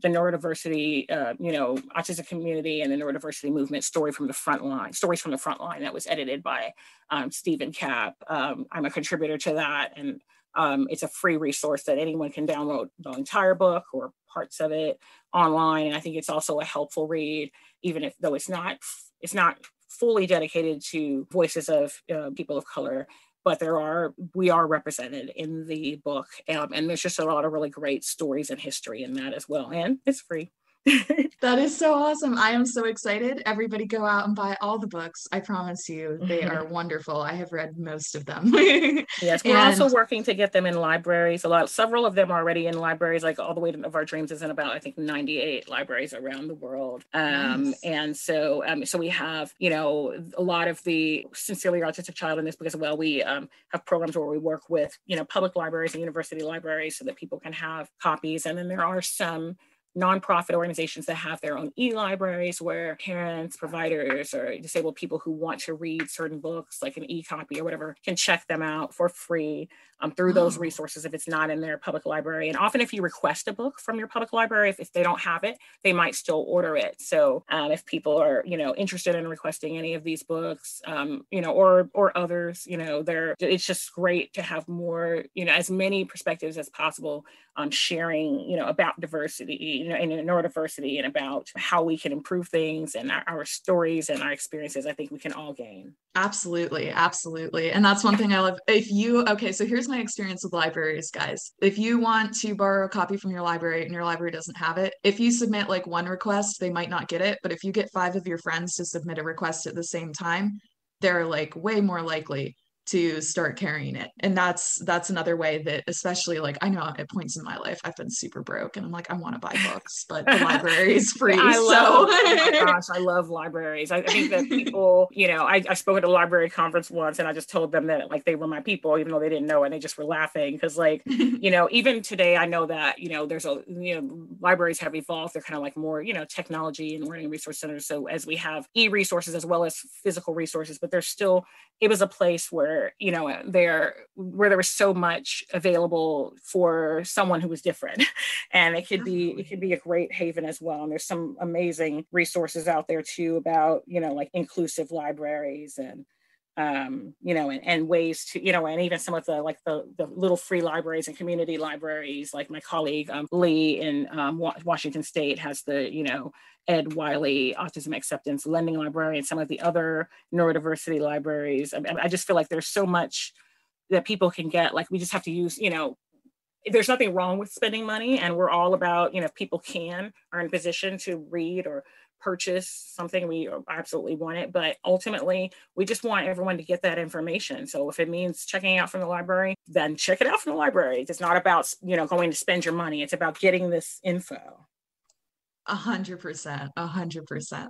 the neurodiversity, uh, you know, autism community and the neurodiversity movement story from the front line, stories from the front line that was edited by um, Steven Kapp. Um, I'm a contributor to that and um, it's a free resource that anyone can download the entire book or parts of it online. And I think it's also a helpful read, even if though it's not, it's not fully dedicated to voices of uh, people of color but there are we are represented in the book um, and there's just a lot of really great stories and history in that as well and it's free <laughs> that is so awesome. I am so excited. Everybody go out and buy all the books. I promise you, they mm-hmm. are wonderful. I have read most of them. <laughs> yes, we're and... also working to get them in libraries. A lot, several of them are already in libraries, like all the way to of our dreams is in about I think 98 libraries around the world. Um, nice. and so um, so we have, you know, a lot of the sincerely autistic child in this book as well. We um, have programs where we work with, you know, public libraries and university libraries so that people can have copies. And then there are some nonprofit organizations that have their own e-libraries where parents, providers, or disabled people who want to read certain books, like an e-copy or whatever, can check them out for free um, through oh. those resources if it's not in their public library. And often, if you request a book from your public library, if, if they don't have it, they might still order it. So um, if people are, you know, interested in requesting any of these books, um, you know, or or others, you know, they're it's just great to have more, you know, as many perspectives as possible on sharing, you know, about diversity, you know, and neurodiversity and about how we can improve things and our, our stories and our experiences. I think we can all gain. Absolutely, absolutely. And that's one thing I love. If you okay, so here's my experience with libraries, guys. If you want to borrow a copy from your library and your library doesn't have it, if you submit like one request, they might not get it. But if you get five of your friends to submit a request at the same time, they're like way more likely to start carrying it. And that's that's another way that especially like i know at points in my life i've been super broke and i'm like i want to buy books but the library is <laughs> free I so love, oh my <laughs> gosh i love libraries. I, I, think that people you know I, I spoke at a library conference once and i just told them that like they were my people even though they didn't know and they just were laughing because like <laughs> you know even today i know that you know there's a you know libraries have evolved they're kind of like more you know technology and learning resource centers so as we have e-resources as well as physical resources but there's still it was a place where you know there where there was so much available for someone who was different. <laughs> And it could be it could be a great haven as well. And there's some amazing resources out there too about you know like inclusive libraries and um, you know, and, and ways to, you know, and even some of the like the, the little free libraries and community libraries, like my colleague um, Lei in um, Washington State has the, you know, Ed Wiley Autism Acceptance Lending Library and some of the other neurodiversity libraries. I, I just feel like there's so much that people can get. Like we just have to use, you know, there's nothing wrong with spending money, and we're all about, you know, people can are in position to read or purchase something we absolutely want it but ultimately we just want everyone to get that information. So if it means checking out from the library then check it out from the library. It's not about you know going to spend your money. It's about getting this info. A hundred percent, a hundred percent.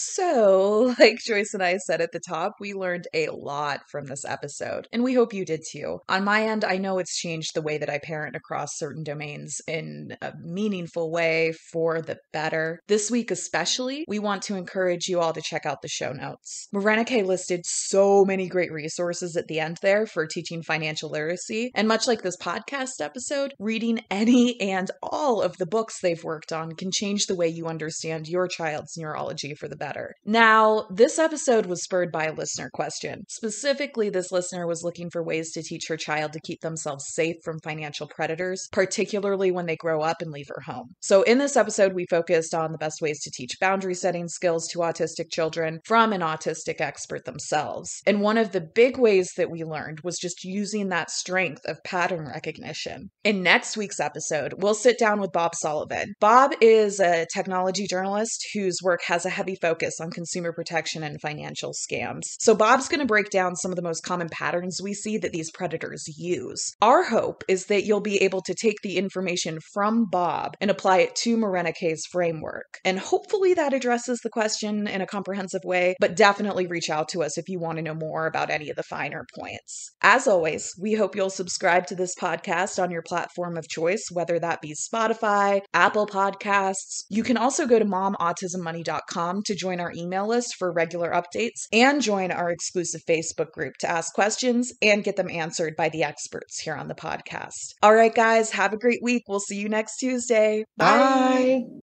So, <laughs> like Joyce and I said at the top, we learned a lot from this episode, and we hope you did too. On my end, I know it's changed the way that I parent across certain domains in a meaningful way for the better. This week, especially, we want to encourage you all to check out the show notes. Morenike listed so many great resources at the end there for teaching financial literacy, and much like this podcast episode, reading any and all of the books they've worked on can change the way you understand your child's neurology for the better better. Now, this episode was spurred by a listener question. Specifically, this listener was looking for ways to teach her child to keep themselves safe from financial predators, particularly when they grow up and leave her home. So, in this episode, we focused on the best ways to teach boundary setting skills to autistic children from an autistic expert themselves. And one of the big ways that we learned was just using that strength of pattern recognition. In next week's episode, we'll sit down with Bob Sullivan. Bob is a technology journalist whose work has a heavy focus on consumer protection and financial scams. So, Bob's going to break down some of the most common patterns we see that these predators use. Our hope is that you'll be able to take the information from Bob and apply it to Morenike's framework. And hopefully that addresses the question in a comprehensive way, but definitely reach out to us if you want to know more about any of the finer points. As always, we hope you'll subscribe to this podcast on your platform of choice, whether that be Spotify, Apple Podcasts. You can also go to momautismmoney.com to join our email list for regular updates and join our exclusive Facebook group to ask questions and get them answered by the experts here on the podcast. All right, guys, have a great week. We'll see you next Tuesday. Bye. Bye.